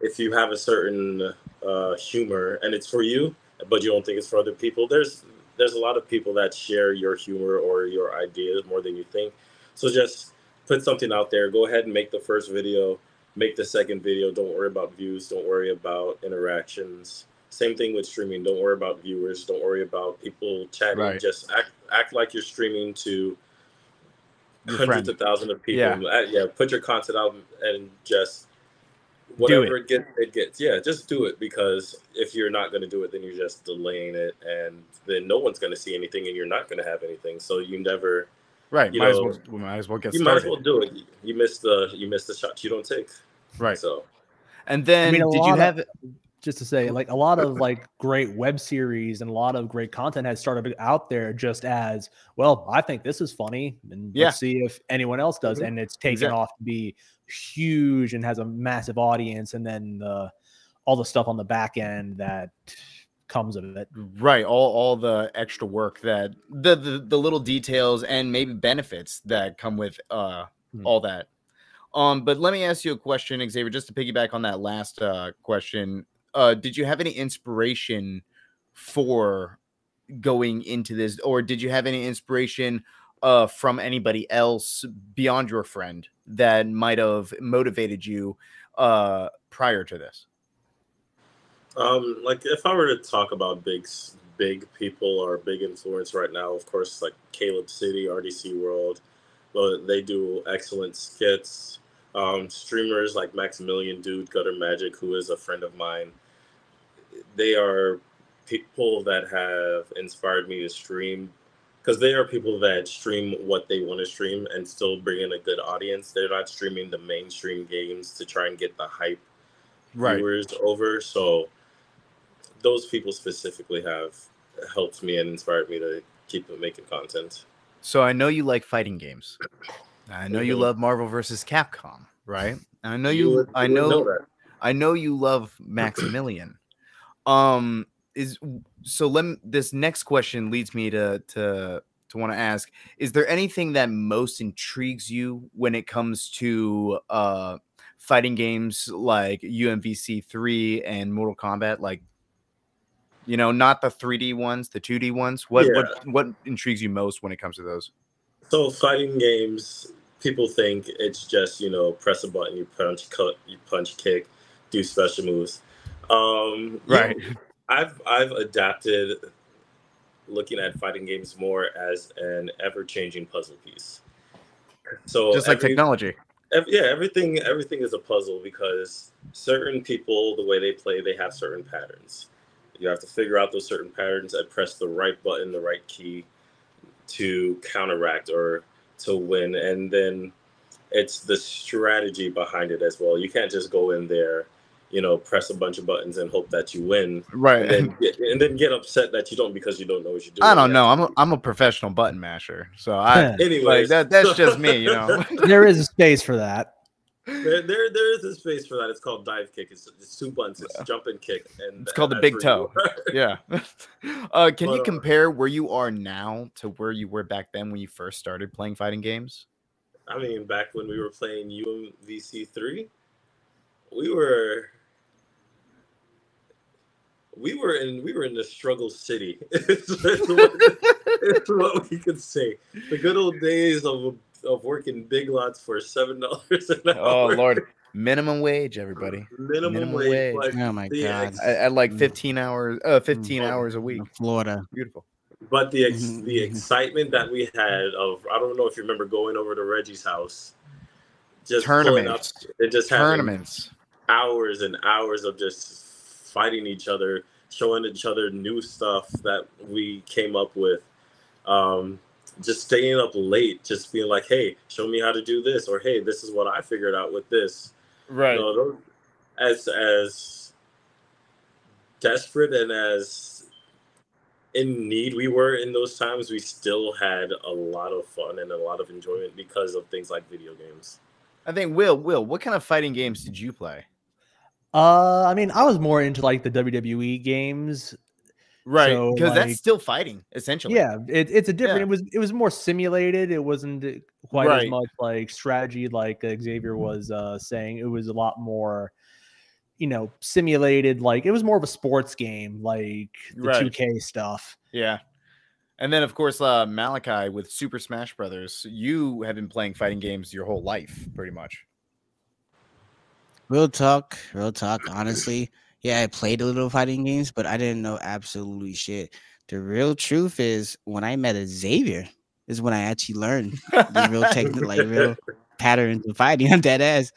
if you have a certain uh, humor and it's for you, but you don't think it's for other people, there's there's a lot of people that share your humor or your ideas more than you think. So just put something out there. Go ahead and make the first video, make the second video. Don't worry about views. Don't worry about interactions. Same thing with streaming. Don't worry about viewers. Don't worry about people chatting. Right. Just act act like you're streaming to Your hundreds friend. of thousands of people. Yeah. Yeah. Put your content out and just whatever it. it gets, it gets. Yeah, just do it because if you're not going to do it, then you're just delaying it, and then no one's going to see anything, and you're not going to have anything. So you never, Right. You Might as well we might as well get you might as well do it. You- You miss the you miss the shots you don't take. Right. So And then mean, did you lot of- have just to say like a lot of like great web series and a lot of great content has started out there just as well i think this is funny and Yeah. let's see if anyone else does Mhm. and it's taken Exact- off to be huge and has a massive audience and then the all the stuff on the back end that comes of it right all all the extra work that the the, the little details and maybe benefits that come with uh Hmm. all that um but let me ask you a question xavier just to piggyback on that last uh question uh did you have any inspiration for going into this or did you have any inspiration uh from anybody else beyond your friend that might have motivated you uh prior to this Um, like if I were to talk about big, big people or big influence right now, of course, like Caleb City, RDC World, well, they do excellent skits. Um, streamers like Maximilian Dood, Gutter Magic, who is a friend of mine, they are people that have inspired me to stream because they are people that stream what they want to stream and still bring in a good audience. They're not streaming the mainstream games to try and get the hype viewers over. So those people specifically have helped me and inspired me to keep making content. So I know you like fighting games. I know you Mhm. love Marvel versus Capcom, right? And I know you. would- I know. that. I know you love [clears throat] Maximilian. Um, is so. Let me, this next question leads me to to to want to ask: Is there anything that most intrigues you when it comes to uh fighting games like UMVC three and Mortal Kombat? Like, You know, not the 3D ones, the 2D ones. What Yeah. what what intrigues you most when it comes to those? So fighting games, people think it's just you know press a button, you punch, cut, you punch, kick, do special moves. Um, you- Right. I've I've adapted looking at fighting games more as an ever changing puzzle piece. So Just like every- technology. ev- yeah, everything everything is a puzzle because certain people, the way they play, they have certain patterns. You have to figure out those certain patterns and press the right button, the right key to counteract or to win. And then it's the strategy behind it as well. You can't just go in there, you know, press a bunch of buttons and hope that you win. Right. And then, get, and then get upset that you don't because you don't know what you're doing. I don't know. I'm a, I'm a professional button masher. So I [laughs] Anyway, like that that's just me, you know. [laughs] there is a space for that. There, there, there is a space for that. It's called Divekick. It's, it's two buttons. It's jump and kick, and It's called the big toe. [laughs] yeah. Uh, can But, you uh, compare where you are now to where you were back then when you first started playing fighting games? I mean, back when we were playing UMVC three, we were we were in we were in the struggle city. it's, [laughs] it's what, [laughs] it's what we could say. The good old days of of working big lots for seven [laughs] dollars an hour. Oh Lord, minimum wage, everybody. minimum, minimum wage. wage. But, Oh my god. ex- At, at like Mm. 15 hours, uh, 15 Mm. hours a week. Florida. Beautiful. but the ex- Mhm, the mhm. excitement that we had of I don't know if you remember going over to Reggie's house, just pulling up Tournaments, and just having tournaments. hours and hours of just fighting each other, showing each other new stuff that we came up with. Um, just staying up late, just being like, "Hey, show me how to do this," or "Hey, this is what I figured out with this." Right. You know, those, as as desperate and as in need we were in those times, we still had a lot of fun and a lot of enjoyment because of things like video games. I think Will, Will, what kind of fighting games did you play? Uh, I mean, I was more into like the WWE games. Right, So, because like- that's still fighting essentially. Yeah, it, it's a different. Yeah. It was it was more simulated. It wasn't quite Right. as much like strategy, like Xavier was uh, saying. It was a lot more, you know, simulated. Like it was more of a sports game, like the Right. two K stuff. Yeah. And then of course uh Malachi with Super Smash Brothers. You have been playing fighting games your whole life, pretty much. Real talk, real talk. Honestly, yeah, I played a little fighting games, but I didn't know absolutely shit. The real truth is, when I met Xavier, is when I actually learned the real technical, like real [laughs] patterns of fighting. [laughs] I'm dead ass.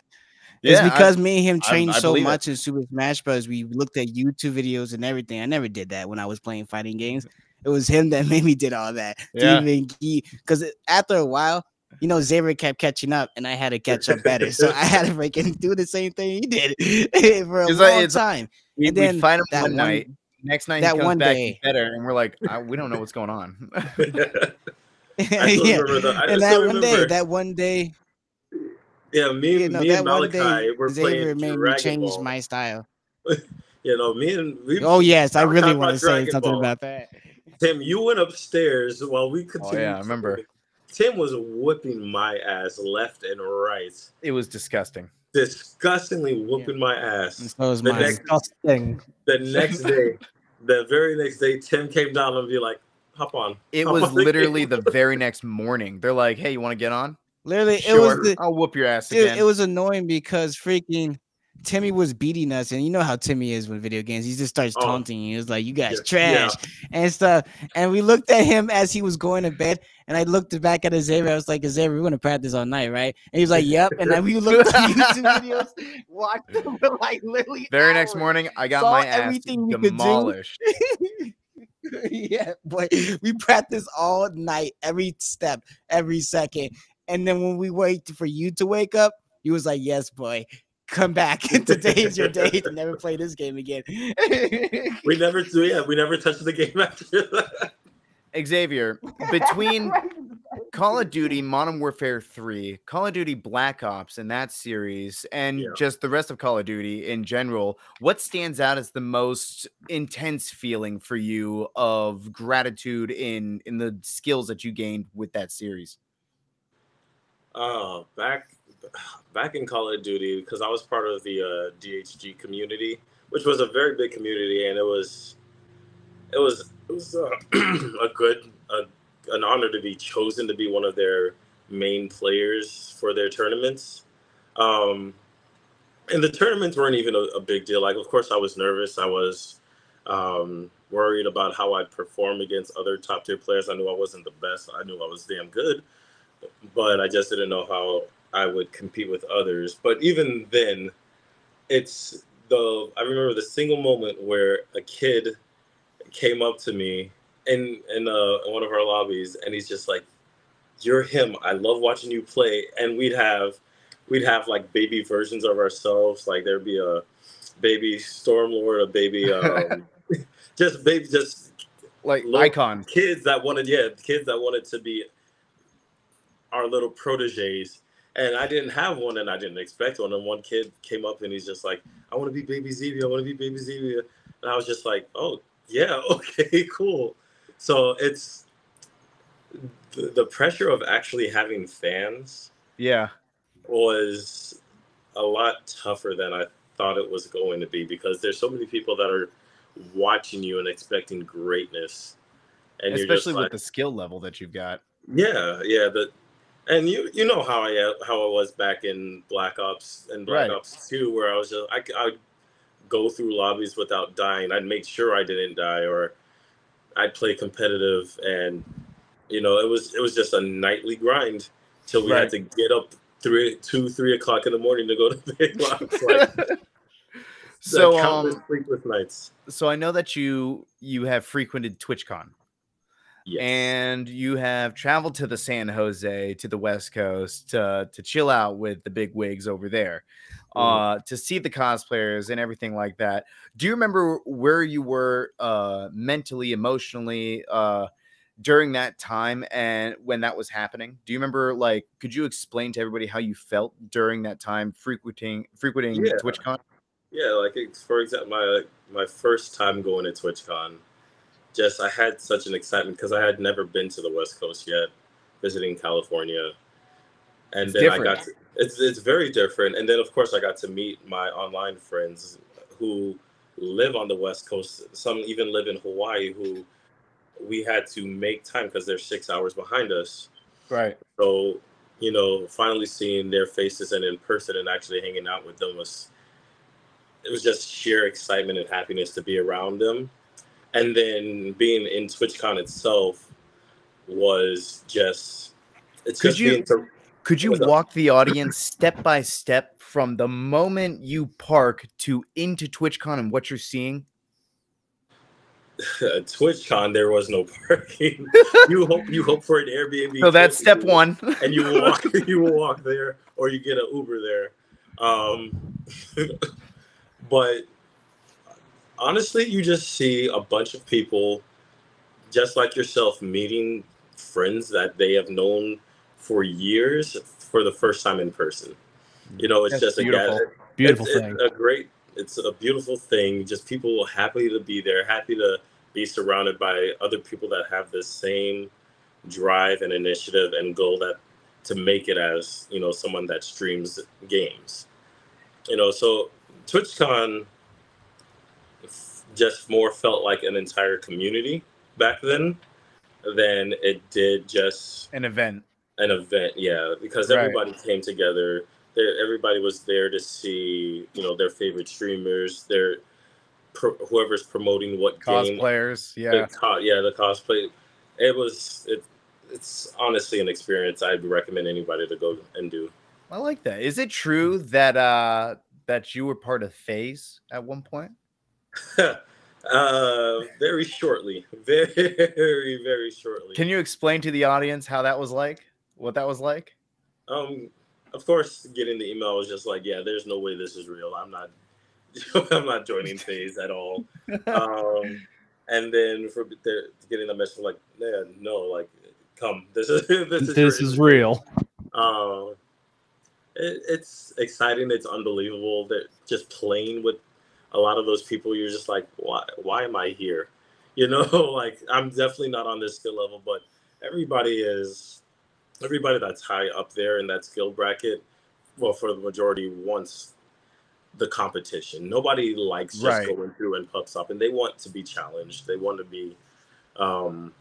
It's I- because me and him trained I so believe it. much in Super Smash Bros. We looked at YouTube videos and everything. I never did that when I was playing fighting games. It was him that [laughs] made me did all that. Yeah. Because after a while, you know, Xavier kept catching up, and I had to catch up better. so I had to freaking do the same thing he did [laughs] for a It's long it's- time. we, and we then fight him that one one- night. Next night that he comes one back day- better, and we're like, I, we don't know what's going on. [laughs] [laughs] I still yeah. remember that. I And still that one day, that one day, yeah, me, you know, me and one Malachi day, were Xavier playing made me change Ball. my style. You know, me and we. Oh yes, I really talking want to say Dragon something Ball. about that. Tim, you went upstairs while we continued. Oh, yeah, I remember. Playing. Tim was whipping my ass left and right, it was disgusting. disgustingly whooping my And ass. so is The mine. next- Disgusting. The next day, the very next day, Tim came down and be like, "Hop on." It hop was on literally game." the very next morning. They're like, "Hey, you want to get on?" Literally, Sure, it was the I'll whoop your ass Dude, again. it was annoying because freaking Timmy was beating us, and you know how Timmy is with video games. He just starts Oh. taunting you. It's like you guys Yeah, yeah. trash and stuff. And we looked at him as he was going to bed, and I looked back at Xavier. I was like, Xavier, we're gonna practice all night, right? And he was like, Yep. And then we [laughs] looked at YouTube videos, watched them for like literally very next morning. I got my ass everything we could demolished. [laughs] yeah, boy, we practiced all night, every step, every second. And then when we wait for you to wake up, he was like, "Yes, boy, come back. Today is your day to never play this game again." [laughs] We never do. Yeah, we never touched the game [laughs] after that. Xavier, [laughs] between Call of Duty Modern Warfare 3, Call of Duty Black Ops, and that series, and Yeah. just the rest of Call of Duty in general, what stands out as the most intense feeling for you of gratitude in in the skills that you gained with that series? Oh, back back in Call of Duty, because I was part of the uh, DHG community, which was a very big community, and it was it was it was uh, [clears throat] a good a, an honor to be chosen to be one of their main players for their tournaments. Um, and the tournaments weren't even a, a, big deal. Like, of course, I was nervous. I was um, worried about how I'd perform against other top tier players. I knew I wasn't the best. I knew I was damn good, but I just didn't know how I would compete with others. But even then, it's the I remember the single moment where a kid came up to me in in uh, one of our lobbies, and he's just like, "You're him. I love watching you play." And we'd have we'd have like baby versions of ourselves. Like there'd be a baby Stormlord, a baby, [laughs] um, just baby, just like icon kids that wanted, yeah, kids that wanted to be our little proteges. And I didn't have one, and I didn't expect one. And one kid came up, and he's just like, "I want to be Baby Xzebia. I want to be Baby Xzebia." And I was just like, "Oh, yeah, [laughs] okay, cool." So it's the, the pressure of actually having fans. Yeah was a lot tougher than I thought it was going to be because there's so many people that are watching you and expecting greatness. And especially like, with the skill level that you've got. Yeah, yeah, the and you you know how I how I was back in Black Ops and Black right. Ops 2 where I was just I I'd go through lobbies without dying. I'd make sure I didn't die or I'd play competitive and you know, it was it was just a nightly grind till we right. had to get up three, two, three o'clock in the morning to go to [laughs] bed. Like, [laughs] so um, sleepless nights. So I know that you you have frequented TwitchCon. Yes. And you have traveled to the San Jose, to the West Coast, to, to chill out with the big wigs over there, mm-hmm. uh, to see the cosplayers and everything like that. Do you remember where you were uh, mentally, emotionally, uh, during that time and when that was happening do you remember like could you explain to everybody how you felt during that time frequenting frequenting yeah. twitchcon yeah like for example my my first time going to twitchcon just i had such an excitement because i had never been to the west coast yet visiting california and it's then different. i got to, it's it's very different and then of course i got to meet my online friends who live on the west coast some even live in hawaii who we had to make time because they're six hours behind us. Right. So, you know, finally seeing their faces and in person and actually hanging out with them was it was just sheer excitement and happiness to be around them. And then being in TwitchCon itself was just it's could just you to, could you walk the audience step by step from the moment you park to into TwitchCon and what you're seeing? [laughs] TwitchCon, there was no parking. [laughs] you hope you hope for an Airbnb. So that's step one. and you [laughs] walk you will walk there, or you get an Uber there. Um, but honestly, you just see a bunch of people, just like yourself, meeting friends that they have known for years for the first time in person. You know, it's that's just beautiful. a beautiful it's, thing. It's a great it's a beautiful thing. Just people happy to be there, happy to be surrounded by other people that have the same drive and initiative and goal that to make it as you know someone that streams games. You know, so TwitchCon just more felt like an entire community back then than it did just an event. An event, yeah, because everybody right. came together. Everybody was there to see you know their favorite streamers their whoever's promoting what cosplayers game, yeah co- yeah the cosplay. It was it, it's honestly an experience i'd recommend anybody to go and do. I like that. Is it true that uh that you were part of FaZe at one point [laughs] uh very shortly [laughs] very very shortly can you explain to the audience how that was like what that was like um of course, getting the email was just like, yeah, there's no way this is real. I'm not, [laughs] I'm not joining FaZe at all. Um, and then for getting the message like, yeah, no, like, come, this is this is this real. is real. Um, it, it's exciting. It's unbelievable that just playing with a lot of those people, you're just like, why, why am I here? [laughs] You know, [laughs] like I'm definitely not on this skill level, but everybody is everybody that's high up there in that skill bracket, well, for the majority, wants the competition. Nobody likes just Right. going through and pups up and They want to be challenged. They want to be, um,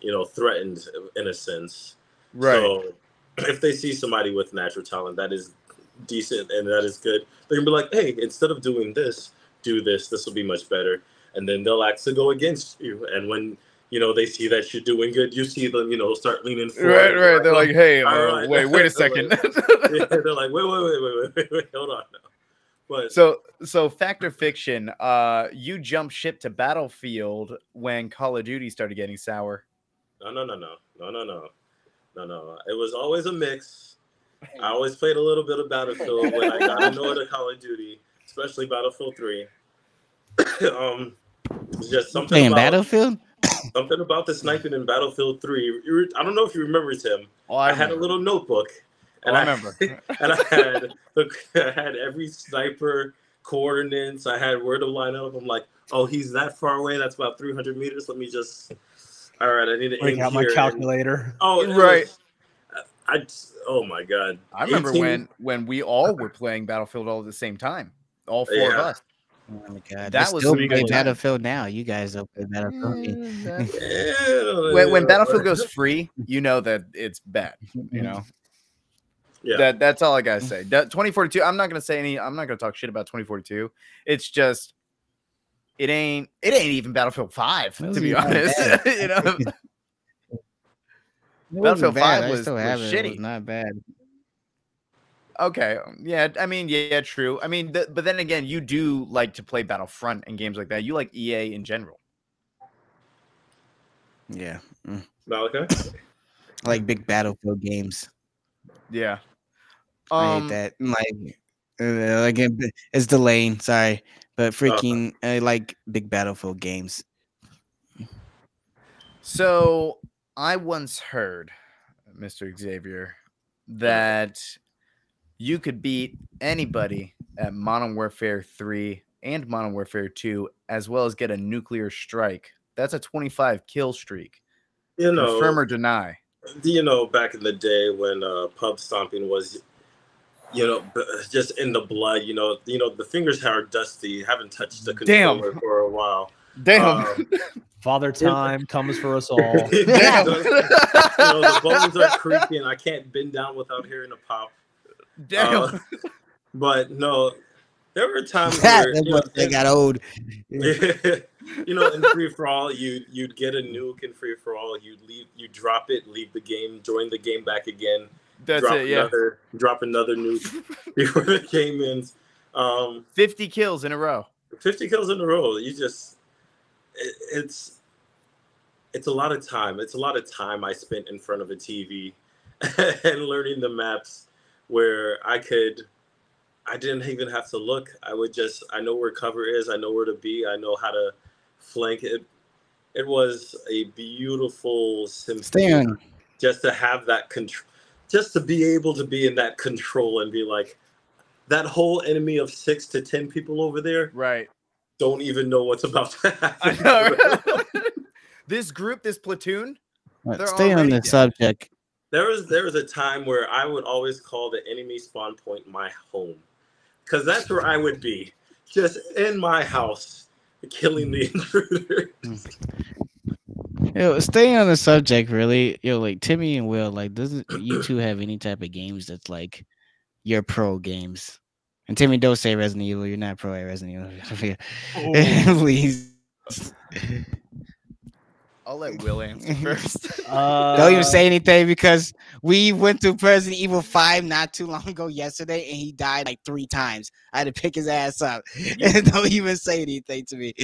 you know, threatened in a sense. Right. So if they see somebody with natural talent that is decent and that is good, they're gonna be like, hey, instead of doing this, do this. This will be much better. And then they'll actually go against you. And when you know they see that you're doing good, you see them, you know, start leaning forward. right, right. They're like, hey, uh, right. wait, wait a They're second. [laughs] yeah, they're like, wait, wait, wait, wait, wait, wait, hold on now. But so, so fact or fiction? Uh, you jumped ship to Battlefield when Call of Duty started getting sour. no, no, no, no, no, no, no, no, no. It was always a mix. I always played a little bit of Battlefield when I got at Call of Duty, especially Battlefield Three. [coughs] um, it's just something Playing about, Battlefield? [coughs] something about the sniping in Battlefield Three. I don't know if you remember Tim. Oh, I, had a little notebook, Oh, I remember. [laughs] and I had I had every sniper coordinates. I had where to line up. I'm like, oh, he's that far away. That's about 300 meters. Let me just. All right, I need to Break aim out my here. And- calculator. oh, Right. was- I oh my god. I remember 18 when when we all were playing Battlefield all at the same time. All four of us. Oh my god. That was still some play good. Battlefield now. You guys don't play Battlefield. [laughs] when, Yeah, when yeah, Battlefield goes free, you know that it's bad. You know Yeah. that that's all I gotta say. That 2042. I'm not gonna say any. I'm not gonna talk shit about 2042. It's just it ain't it ain't even Battlefield Five to be honest. [laughs] you know, [laughs] Battlefield bad. 5 I was- still was have it. It was shitty. not bad. Okay, yeah. I mean, yeah, true. I mean, th- but then again, you do like to play Battlefront and games like that. You like EA in general. Yeah. Mm. Malachi? I like big Battlefield games. Yeah. I Um, hate that. Like, uh, like it- it's delaying. Sorry, but freaking, I like big Battlefield games. So I once heard, Mr. Xavier, that you could beat anybody at Modern Warfare 3 and Modern Warfare 2, as well as get a nuclear strike. That's a 25 kill streak. You know, Confirm or deny. you know, back in the day when uh, pub stomping was, you know, just in the blood. You know, you know, the fingers are dusty. Haven't touched the Damn. controller for a while. Damn. Um, [laughs] Father time comes for us all. [laughs] Damn. [laughs] you know, the bones are creaking. I can't bend down without hearing a pop. Damn. Uh, but no, there were times [laughs] That where you know, they got old. [laughs] you know, in free for all, you you'd get a nuke in free for all. You'd leave, you drop it, leave the game, join the game back again, That's drop it. Yeah. another, drop another nuke [laughs] before the game ends. Um, 50 kills in a row. 50 kills in a row. You just, it, it's, it's a lot of time. It's a lot of time I spent in front of a TV and learning the maps where I could, I didn't even have to look. I would just, I know where cover is. I know where to be. I know how to flank it. It was a beautiful Stay symphony on. just to have that control, just to be able to be in that control and be like, that whole enemy of six to ten people over there Right. don't even know what's about to [laughs] I know. [laughs] [laughs] this group, this platoon, They're Stay on the subject. There was there was a time where I would always call the enemy spawn point my home, because that's where I would be, just in my house, killing the mm. intruder. Yo, staying on the subject, really. Yo, like Timmy and Will, like, doesn't you two have any type of games that's like your pro games? And Timmy, don't say Resident Evil. You're not pro at Resident Evil. [laughs] Oh. Please. I'll let Will answer [laughs] first. Uh, [laughs] Don't even say anything because we went to Resident Evil 5 not too long ago yesterday and he died like three times. I had to pick his ass up. And [laughs] don't even say anything to me.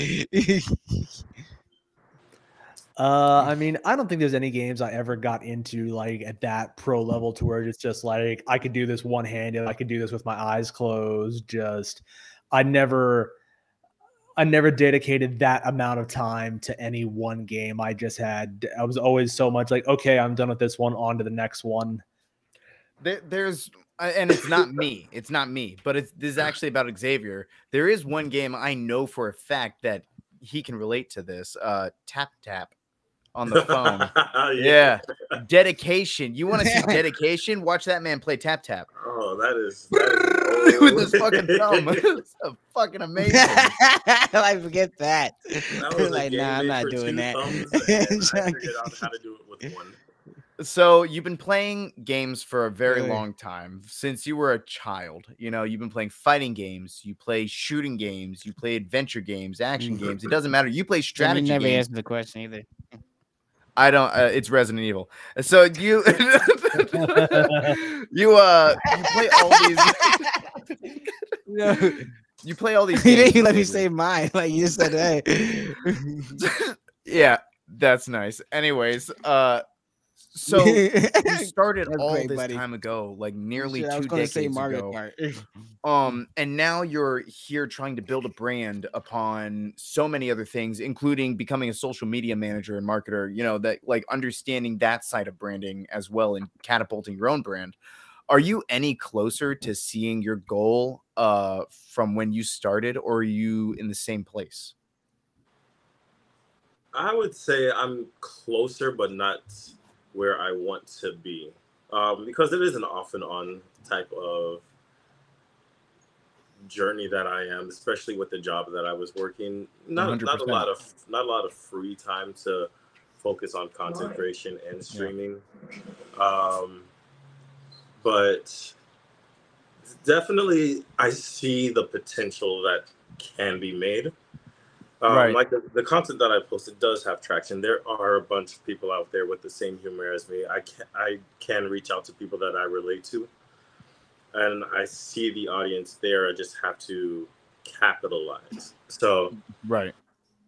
Uh, I mean, I don't think there's any games I ever got into like at that pro level to where it's just like I could do this one handed, I could do this with my eyes closed. Just, I never, I never dedicated that amount of time to any one game. I just had, I was always so much like, okay, I'm done with this one, on to the next one. there, there's uh, and it's not me it's not me but it's this is actually about xavier there is one game i know for a fact that he can relate to this uh tap tap on the phone. [laughs] yeah. dedication. You want to see [laughs] dedication? Watch that man play tap tap. Oh, that is, that is [laughs] with his fucking thumb. it's a fucking amazing. I forget that. That was like, nah, I'm not doing that. thumbs, and I figured out how to do it with one. So you've been playing games for a very Really? long time since you were a child. You know, you've been playing fighting games, you play shooting games, you play adventure games, action mm-hmm. games. It doesn't matter. You play You strategy never games. answered the question either. I don't. Uh, it's Resident Evil. So you, [laughs] you uh, you play all these. No, [laughs] You play all these. [laughs] you didn't even let me say mine. Like you just said, hey. yeah, that's nice. Anyways, uh, so you [laughs] started all great, this buddy. time ago, like nearly Shit, two decades say Mario ago. Kart. [laughs] Um, and now you're here trying to build a brand upon so many other things, including becoming a social media manager and marketer. You know that like understanding that side of branding as well and catapulting your own brand. Are you any closer to seeing your goal uh from when you started, or are you in the same place? I would say I'm closer, but not where I want to be, um, because it is an off and on type of journey that I am, especially with the job that I was working. Not not a lot of not a lot of free time to focus on content creation and streaming. Um, but definitely, I see the potential that can be made. Um, Right. Like the, the content that I posted does have traction. There are a bunch of people out there with the same humor as me. I can I can reach out to people that I relate to, and I see the audience there. I just have to capitalize. So Right.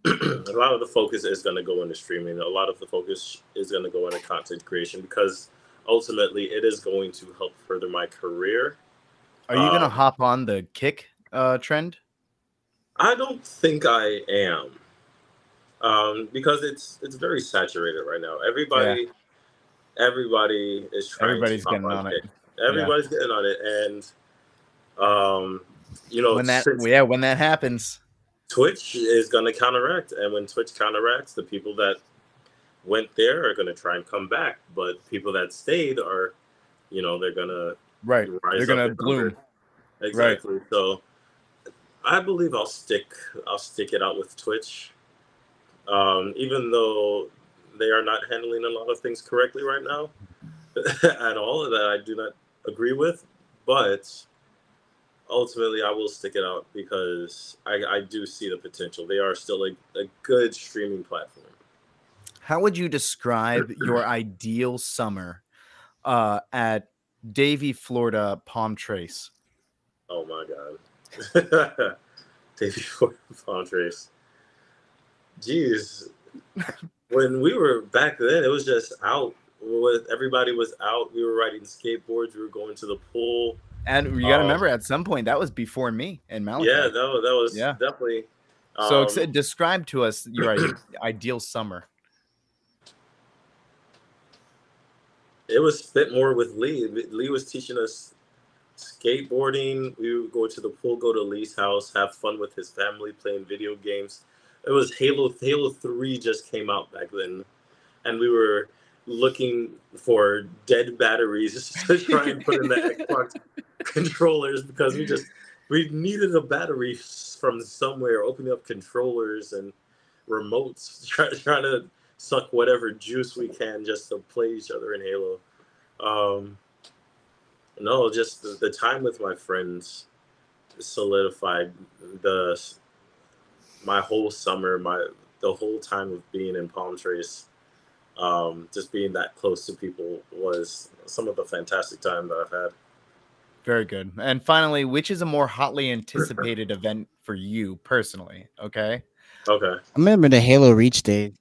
[clears throat] a lot of the focus is going to go into streaming. A lot of the focus is going to go into content creation because ultimately it is going to help further my career. Are you gonna Um, hop on the kick uh trend? I don't think I am, um, because it's it's very saturated right now. Everybody, everybody is trying. Everybody's to getting on it. Kick. Everybody's getting on it, and um, you know, When that yeah, when that happens. Twitch is going to counteract, and when Twitch counteracts, the people that went there are going to try and come back, but people that stayed are, you know, they're going to Right. They're gonna bloom. under. Exactly. So I believe I'll stick I'll stick it out with Twitch. Um, even though they are not handling a lot of things correctly right now [laughs] at all that I do not agree with, but ultimately I will stick it out because I, I do see the potential. They are still a, a good streaming platform. How would you describe [clears throat] your ideal summer uh, at Davie, Florida, Palm Trace? Oh my god. Davie Ford Palm Trace. Jeez. when we were back then, it was just out. With everybody was out. We were riding skateboards. We were going to the pool. And you got to Oh. remember, at some point, that was before me and Malachi. Yeah, that was, that was Yeah. definitely. so um, ex- describe to us your [clears throat] ideal summer. it was spent more with Lee. Lee was teaching us skateboarding. We would go to the pool, go to Lee's house, have fun with his family, playing video games. It was Halo. Halo Three just came out back then, and we were looking for dead batteries [laughs] to try and put in the Xbox [laughs] controllers because we just we needed a battery from somewhere. Opening up controllers and remotes, [laughs] try, trying to suck whatever juice we can just to play each other in Halo. Um, no, just the, the time with my friends solidified the my whole summer, my the whole time of being in Palm Trees. Um, just being that close to people was some of the fantastic time that I've had. Very good. And finally, which is a more hotly anticipated event for you personally? Okay. Okay, I'm remember the Halo Reach days.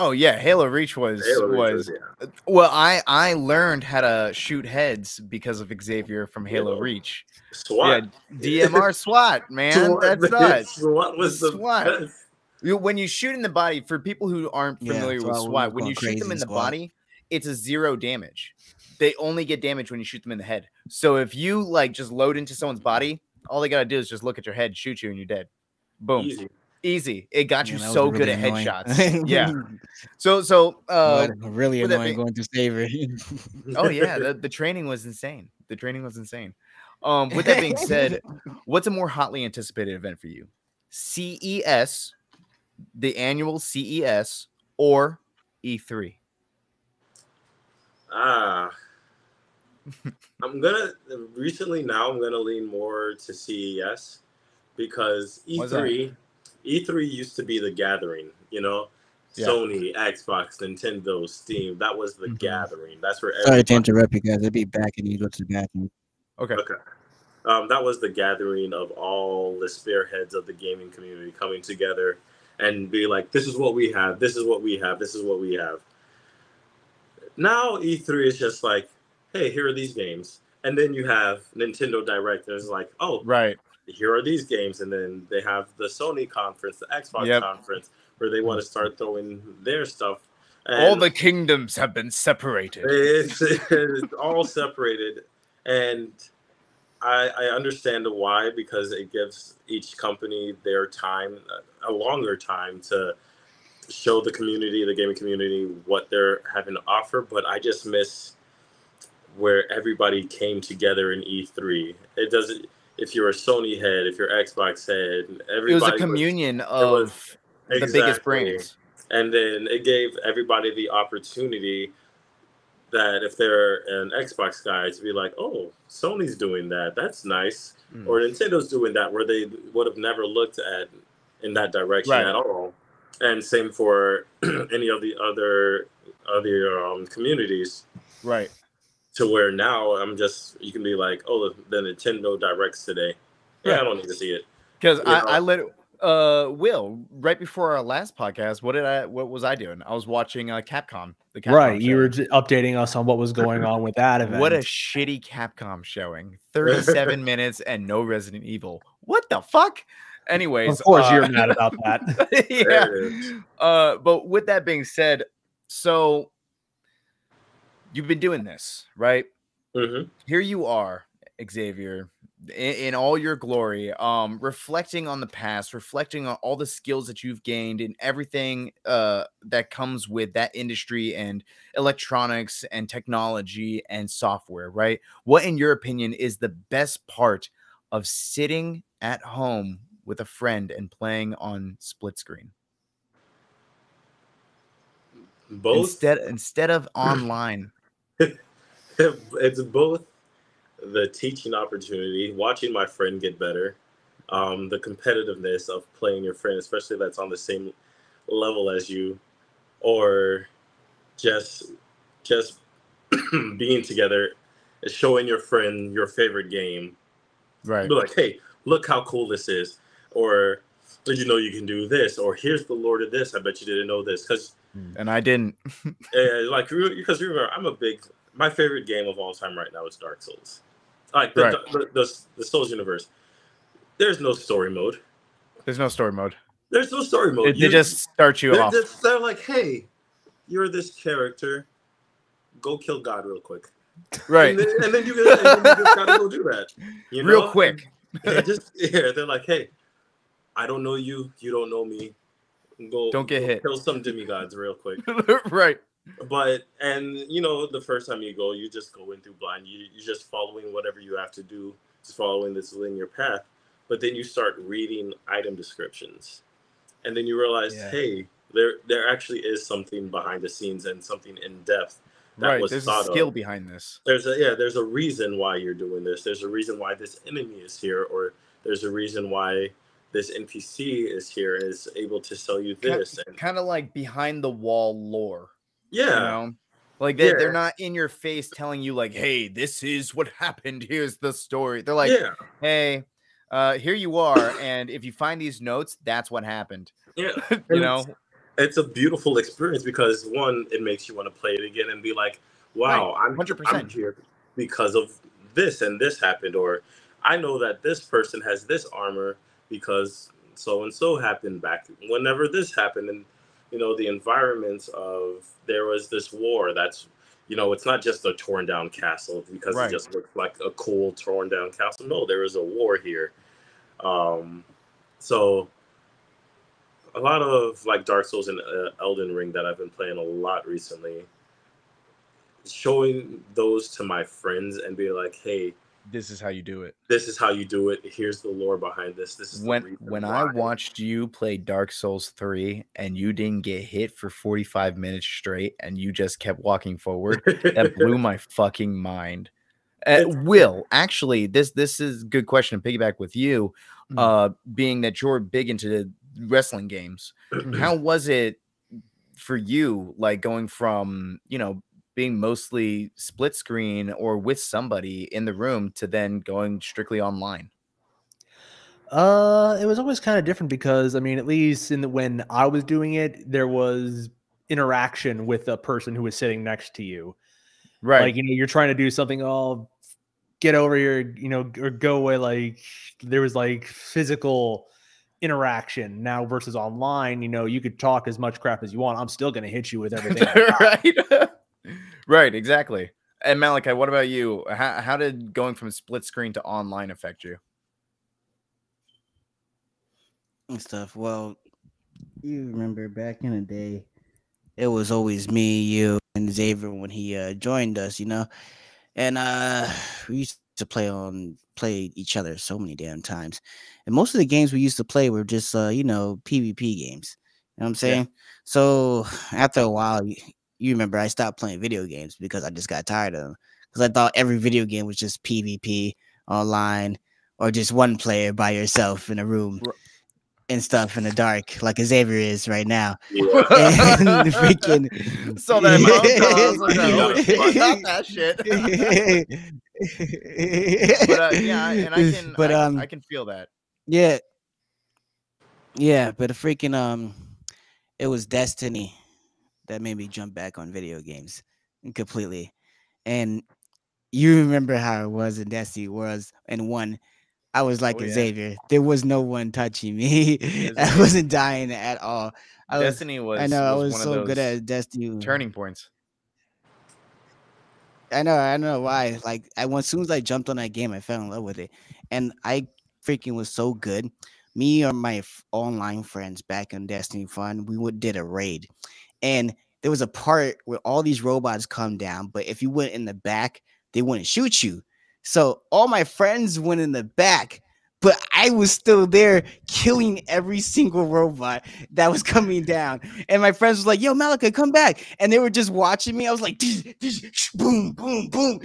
Oh yeah, Halo Reach was Halo Reach was yeah. Uh, well. I I learned how to shoot heads because of Xavier from Halo Halo. Reach. SWAT. Yeah, DMR [laughs] SWAT, man. SWAT, That's us. nuts. SWAT was the SWAT. best. When you shoot in the body, for people who aren't Yeah, familiar with SWAT, we SWAT, was when you shoot them in in the SWAT. body, it's a zero damage. They only get damage when you shoot them in the head. So if you like just load into someone's body, all they gotta do is just look at your head, shoot you, and you're dead. Boom. Easy. Easy. It got Yeah, you so really good at annoying. headshots. [laughs] yeah. So so uh But really with that annoying going through saver. oh [laughs] yeah, the, the training was insane. The training was insane. Um with that being said, [laughs] what's a more hotly anticipated event for you? CES, the annual CES, or E E3? Ah, I'm gonna recently now. I'm gonna lean more to CES because E3, E3 used to be the gathering. You know, Yeah. Sony, Xbox, Nintendo, Steam. That was the Mhm. gathering. That's where Sorry to interrupt you guys. I'd be back and you go to the bathroom. Okay. Okay. Um, that was the gathering of all the spearheads of the gaming community coming together and be like, this is what we have, this is what we have, this is what we have. Now E3 is just like, hey, here are these games. And then you have Nintendo Direct, and it's like, oh, Right. Here are these games. And then they have the Sony conference, the Xbox Yep. conference, where they want to start throwing their stuff. All the kingdoms have been separated. [laughs] it's, it's all separated and I, I understand the why because it gives each company their time a longer time to show the community the gaming community what they're having to offer but i just miss where everybody came together in e3 it doesn't if you're a sony head if you're xbox head everybody It was a communion of was- the biggest Exactly brains. and then it gave everybody the opportunity that if they're an Xbox guy to be like, oh, Sony's doing that, that's nice, Mm. or Nintendo's doing that, where they would have never looked at in that direction Right. at all. And same for [clears throat] any of the other other um, communities. Right. To where now I'm just you can be like, oh, the, the Nintendo directs today. Yeah, Right. I don't need to see it. Because I, I let uh Will right before our last podcast. What did I? What was I doing? I was watching uh, Capcom. The Capcom right. You were updating us on what was going on with that event. [laughs] What a shitty Capcom showing. [laughs] Thirty-seven minutes and no Resident Evil. What the fuck? Anyways, of course, uh, you're mad about that. [laughs] yeah. There it is. Uh, but with that being said, so you've been doing this, right? Mhm. Here you are, Xavier, in, in all your glory, um, reflecting on the past, reflecting on all the skills that you've gained and everything uh that comes with that industry and electronics and technology and software, right? What, in your opinion, is the best part of sitting at home with a friend and playing on split screen? Both instead instead of [clears throat] online. [laughs] it's both the teaching opportunity, watching my friend get better, um, the competitiveness of playing your friend, especially that's on the same level as you, or just just [clears throat] being together, showing your friend your favorite game. Right. Be like, hey, look how cool this is, or did you know you can do this, or here's the lord of this. I bet you didn't know this, because And I didn't. [laughs] uh, like because remember, I'm a big. My favorite game of all time right now is Dark Souls. Like the Right. the, the, the Souls universe. There's no story mode. There's no story mode. There's no story mode. It, they just start you they're, off. just- they're like, hey, you're this character. Go kill God real quick. right. And then, and then you, and then you just gotta go do that. [laughs] You Real know? quick. They just [laughs] yeah, they're like, hey, I don't know you. You don't know me. Go. Don't get go hit. Kill some demigods real quick. [laughs] right. but and you know the first time you go you just go in through blind you, you're just following whatever you have to do just following this linear path but then you start reading item descriptions and then you realize Yeah. hey there there actually is something behind the scenes and something in depth that right. was There's a skill of. behind this. there's a yeah there's a reason why you're doing this there's a reason why this enemy is here or there's a reason why this npc is here is able to sell you this and Kind of like behind the wall lore. yeah You know? Like they, Yeah. they're not in your face telling you like, hey, this is what happened. Here's the story. They're like, yeah hey, uh, here you are. And if you find these notes, that's what happened. yeah [laughs] you know? it's a beautiful experience because one, it makes you want to play it again and be like, "Wow, I'm 100%. I'm here because of this and this happened," or I know that this person has this armor because so and so happened back whenever this happened, and you know the environments of there was this war that's you know it's not just a torn down castle because Right. it just looks like a cool torn down castle. No, there is a war here. Um, so a lot of like Dark Souls and uh, Elden Ring that I've been playing a lot recently. Showing those to my friends and be like, "Hey, This is how you do it. this is how you do it. Here's the lore behind this. This is the When reason when I watched you play Dark Souls 3 and you didn't get hit for 45 minutes straight and you just kept walking forward, that blew [laughs] my fucking mind. Uh, Will, actually, this this is a good question to piggyback with you, Mhm. uh, being that you're big into wrestling games. [clears throat] How was it for you, like going from you know being mostly split screen or with somebody in the room to then going strictly online? Uh, it was always kind of different because I mean, at least in the when I was doing it, there was interaction with a person who was sitting next to you. Right. Like you know, you're trying to do something. Oh, get over here, you know, or go away. Like there was like physical interaction now versus online. You know, you could talk as much crap as you want. I'm still gonna hit you with everything. [laughs] Right. Right. Exactly. And Malachi, what about you? How, how did going from split screen to online affect you? and stuff. Well, you remember back in the day, it was always me, you, and Xavier when he uh, joined us, you know, and uh, [sighs] we used to play on play each other so many damn times, and most of the games we used to play were just uh, you know PvP games. You know what I'm saying? So [sighs] after a while, you, you remember I stopped playing video games because I just got tired of them because I thought every video game was just PvP online or just one player by yourself in a room and stuff in the dark, like Xavier is right now. Yeah. [laughs] And freaking [laughs] So that like, oh, [laughs] shit, not that shit. but uh, yeah, and I can, but I, um, I can feel that. yeah, yeah, but a freaking um, it was Destiny that made me jump back on video games completely, and you remember how it was in Destiny was and one. I was like Oh, yeah. Xavier. There was no one touching me. [laughs] I wasn't dying at all. I Destiny was. I know. I was was so good at Destiny. turning points. I know, I don't know why. Like I as soon as I jumped on that game, I fell in love with it. And I freaking was so good. Me or my f- online friends back in Destiny Fun, we would did a raid. And there was a part where all these robots come down, but if you went in the back, they wouldn't shoot you. So all my friends went in the back, but I was still there killing every single robot that was coming down. And my friends was like, "Yo, Malika, come back!" And they were just watching me. I was like, "Dish, dish, sh- "Boom, boom, boom,"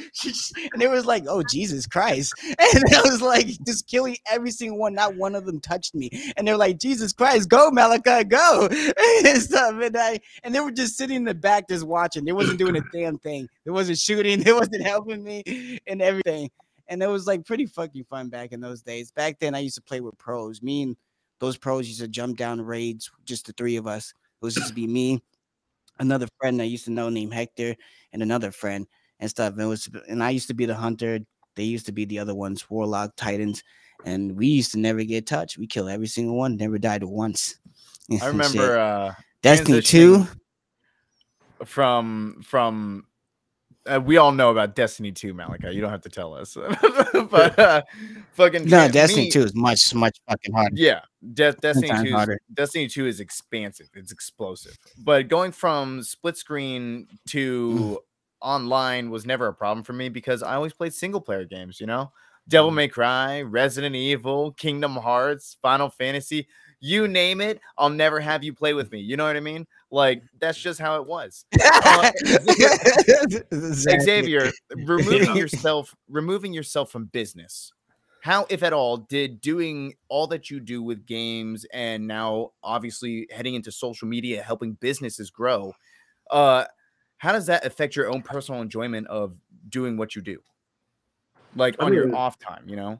and they was like, "Oh, Jesus Christ!" [laughs] And I was like, just killing every single one. Not one of them touched me. And they're like, "Jesus Christ, go, Malika, go!" [laughs] and stuff. And I and they were just sitting in the back, just watching. They wasn't doing a damn thing. They wasn't shooting. [laughs] They wasn't helping me and everything. And it was like pretty fucking fun back in those days. Back then, I used to play with pros. Me and those pros used to jump down raids, just the three of us. It was just to be me, another friend I used to know named Hector, and another friend and stuff. And it was, and I used to be the hunter. They used to be the other ones, Warlock Titans, and we used to never get touched. We killed every single one, never died once. [laughs] I remember uh, Destiny Two. from from uh, we all know about Destiny 2, Malachi. You don't have to tell us. [laughs] but uh, fucking No, Destiny me- Two is much, much fucking harder. Yeah, De- Destiny 2 is, harder. Destiny 2 is expansive. It's explosive. But going from split screen to online was never a problem for me because I always played single player games, you know? Devil May Cry, Resident Evil, Kingdom Hearts, Final Fantasy, you name it, I'll never have you play with me. You know what I mean? Like that's just how it was. Uh, [laughs] Xavier, removing [laughs] yourself, removing yourself from business. How, if at all, did doing all that you do with games and now obviously heading into social media, helping businesses grow, uh, how does that affect your own personal enjoyment of doing what you do? Like I on your off time, you know?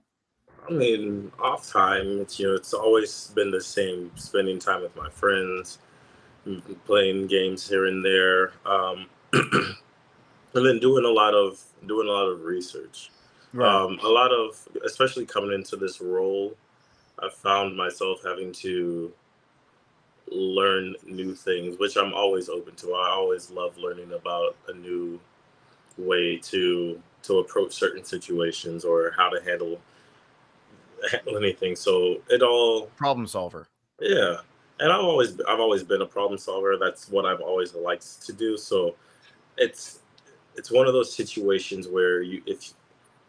I mean, off time, it's you know, it's always been the same. Spending time with my friends, playing games here and there, um, [clears throat] and then doing a lot of doing a lot of research. Um, a lot of, especially coming into this role, I found myself having to learn new things, which I'm always open to. I always love learning about a new way to to approach certain situations or how to handle handle anything. So it all Problem solver. yeah. and I've always I've always been a problem solver. That's what I've always liked to do. So it's it's one of those situations where you if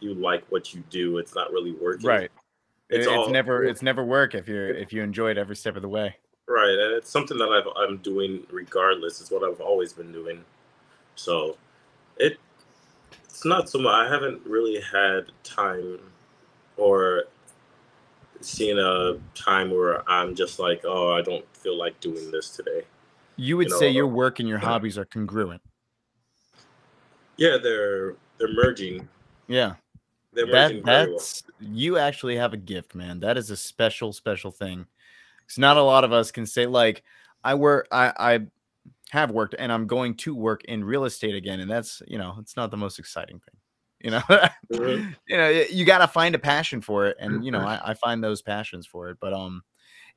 you like what you do, it's not really working. Right. It's It's, all- never it's never work if you're if you enjoy it every step of the way. Right, and it's something that I've, I'm doing regardless. It's what I've always been doing. So, it it's not so much. I haven't really had time or seen a time where I'm just like, oh, I don't feel like doing this today. You would You say your uh, work and your hobbies are congruent. Yeah, they're they're merging. Yeah. They're merging That very well. that's you actually have a gift, man. That is a special, special thing. It's not a lot of us can say like I work I I have worked and I'm going to work in real estate again, and that's you know, it's not the most exciting thing. You know, Mhm. [laughs] you know, you gotta find a passion for it, and you know, I, I find those passions for it. But um,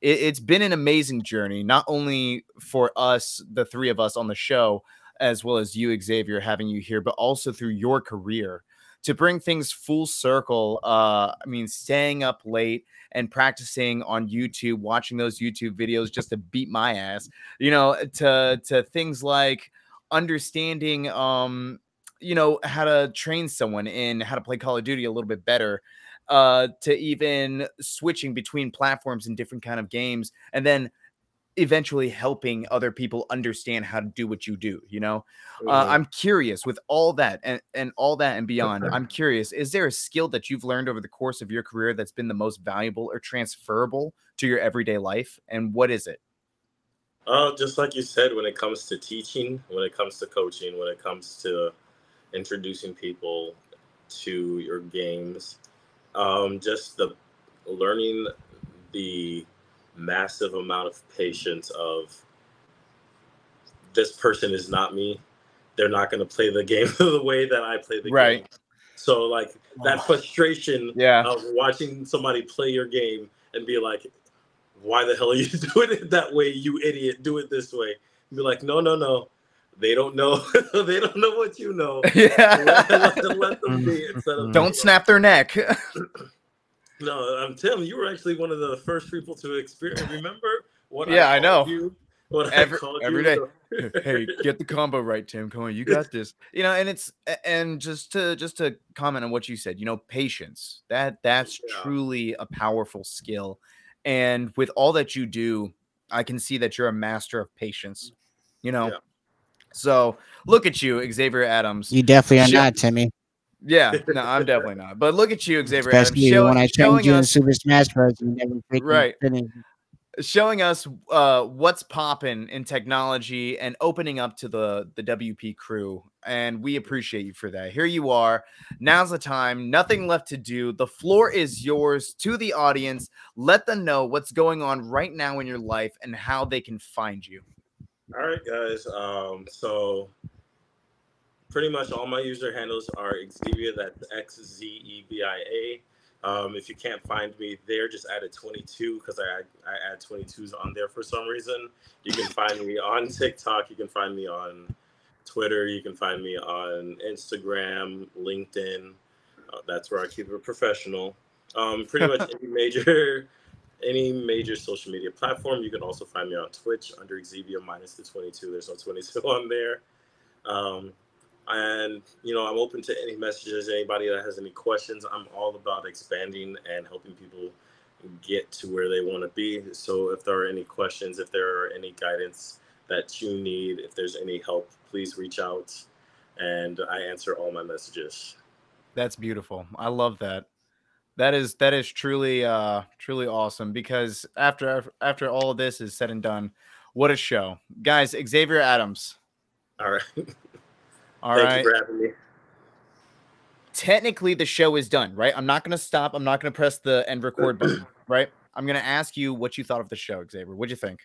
it, it's been an amazing journey, not only for us, the three of us on the show, as well as you, Xavier, having you here, but also through your career to bring things full circle. Uh, I mean, staying up late and practicing on YouTube, watching those YouTube videos just to beat my ass, you know, to to things like understanding um you know how to train someone in how to play call of duty a little bit better uh to even switching between platforms and different kind of games and then eventually helping other people understand how to do what you do you know? Uh, i'm curious with all that and, and all that and beyond i'm curious is there a skill that you've learned over the course of your career that's been the most valuable or transferable to your everyday life and what is it? Oh, just like you said, when it comes to teaching, when it comes to coaching, when it comes to introducing people to your games, um, just the learning the massive amount of patience of this person is not me. They're not going to play the [laughs] game the way that I play the Right. game. Right. So, like that frustration yeah of watching somebody play your game and be like, why the hell are you [laughs] doing it that way, you idiot? Do it this way. And be like, no, no, no. They don't know. [laughs] they don't know what you know. [laughs] yeah let- let them be mm-hmm. instead of mm-hmm. don't snap their neck [clears throat] No, I'm telling you, you were actually one of the first people to experience. Remember what? Yeah, I called know. You, what Every- I called every you? [laughs] hey, get the combo right, Tim. Come on, you got this. You know, and it's and just to just to comment on what you said, you know, patience. That that's Yeah. truly a powerful skill. And with all that you do, I can see that you're a master of patience. You know. Yeah. So look at you, Xavier Adams. You definitely are Sure. not, Timmy. Yeah, [laughs] no, I'm definitely not. But look at you, Xavier Adams, Especially show- when I showing trained you in Super Smash Bros. You never Right. finished. showing us uh, what's popping in technology and opening up to the the WP crew, and we appreciate you for that. Here you are. Now's the time. Nothing left to do. The floor is yours to the audience. Let them know what's going on right now in your life and how they can find you. All right, guys. Um, so pretty much all my user handles are Xzebia. That's X Z E B I A. Um, if you can't find me there, just add a 22 because I, I add 22s on there for some reason. You can find me on TikTok. You can find me on Twitter. You can find me on Instagram, LinkedIn. Uh, that's where I keep it professional. Um, pretty much [laughs] any major any major social media platform. You can also find me on Twitch under Xzebia minus the 22. There's no 22 [laughs] on there. Um, and you know, I'm open to any messages. Anybody that has any questions, I'm all about expanding and helping people get to where they want to be. So if there are any questions, if there are any guidance that you need, if there's any help, please reach out, and I answer all my messages. That's beautiful. I love that. That is that is truly uh truly awesome because after after all of this is said and done, what a show. Guys, Xavier Adams. All right. [laughs] All Thank right. you for having me. Technically the show is done, right? I'm not going to stop. I'm not going to press the end record [clears throat] button, right? I'm going to ask you what you thought of the show, Xavier. What'd you think?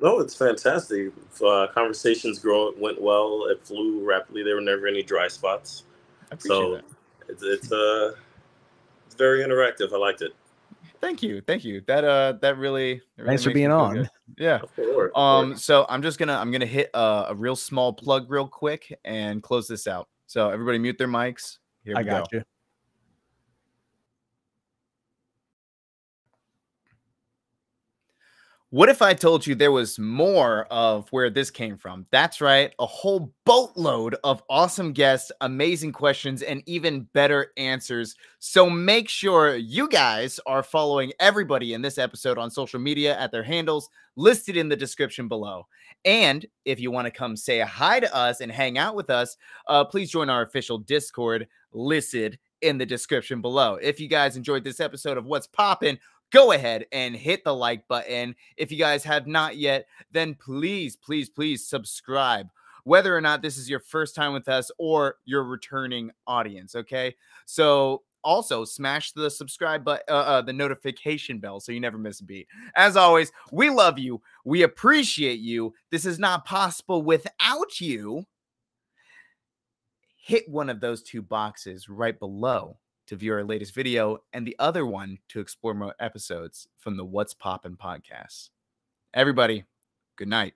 No, it's fantastic. Uh, conversations grow went well. It flew rapidly. There were never any dry spots. I appreciate So that. it's it's uh it's very interactive. I liked it. Thank you. Thank you. That uh that really, really Thanks for being on. good. Yeah. Of course. of Um, course. so I'm just gonna I'm gonna hit a, a real small plug real quick and close this out. So everybody mute their mics. Here we I go. you. What if I told you there was more of where this came from? That's right, a whole boatload of awesome guests, amazing questions, and even better answers. So make sure you guys are following everybody in this episode on social media at their handles listed in the description below. And if you want to come say hi to us and hang out with us, uh, please join our official Discord listed in the description below. If you guys enjoyed this episode of What's Poppin', go ahead and hit the like button. If you guys have not yet, then please, please, please subscribe. Whether or not this is your first time with us or your returning audience, okay? So also smash the subscribe button, uh, uh, the notification bell so you never miss a beat. As always, we love you. We appreciate you. This is not possible without you. Hit one of those two boxes right below to view our latest video and the other one to explore more episodes from the What's Poppin' podcast. Everybody, good night.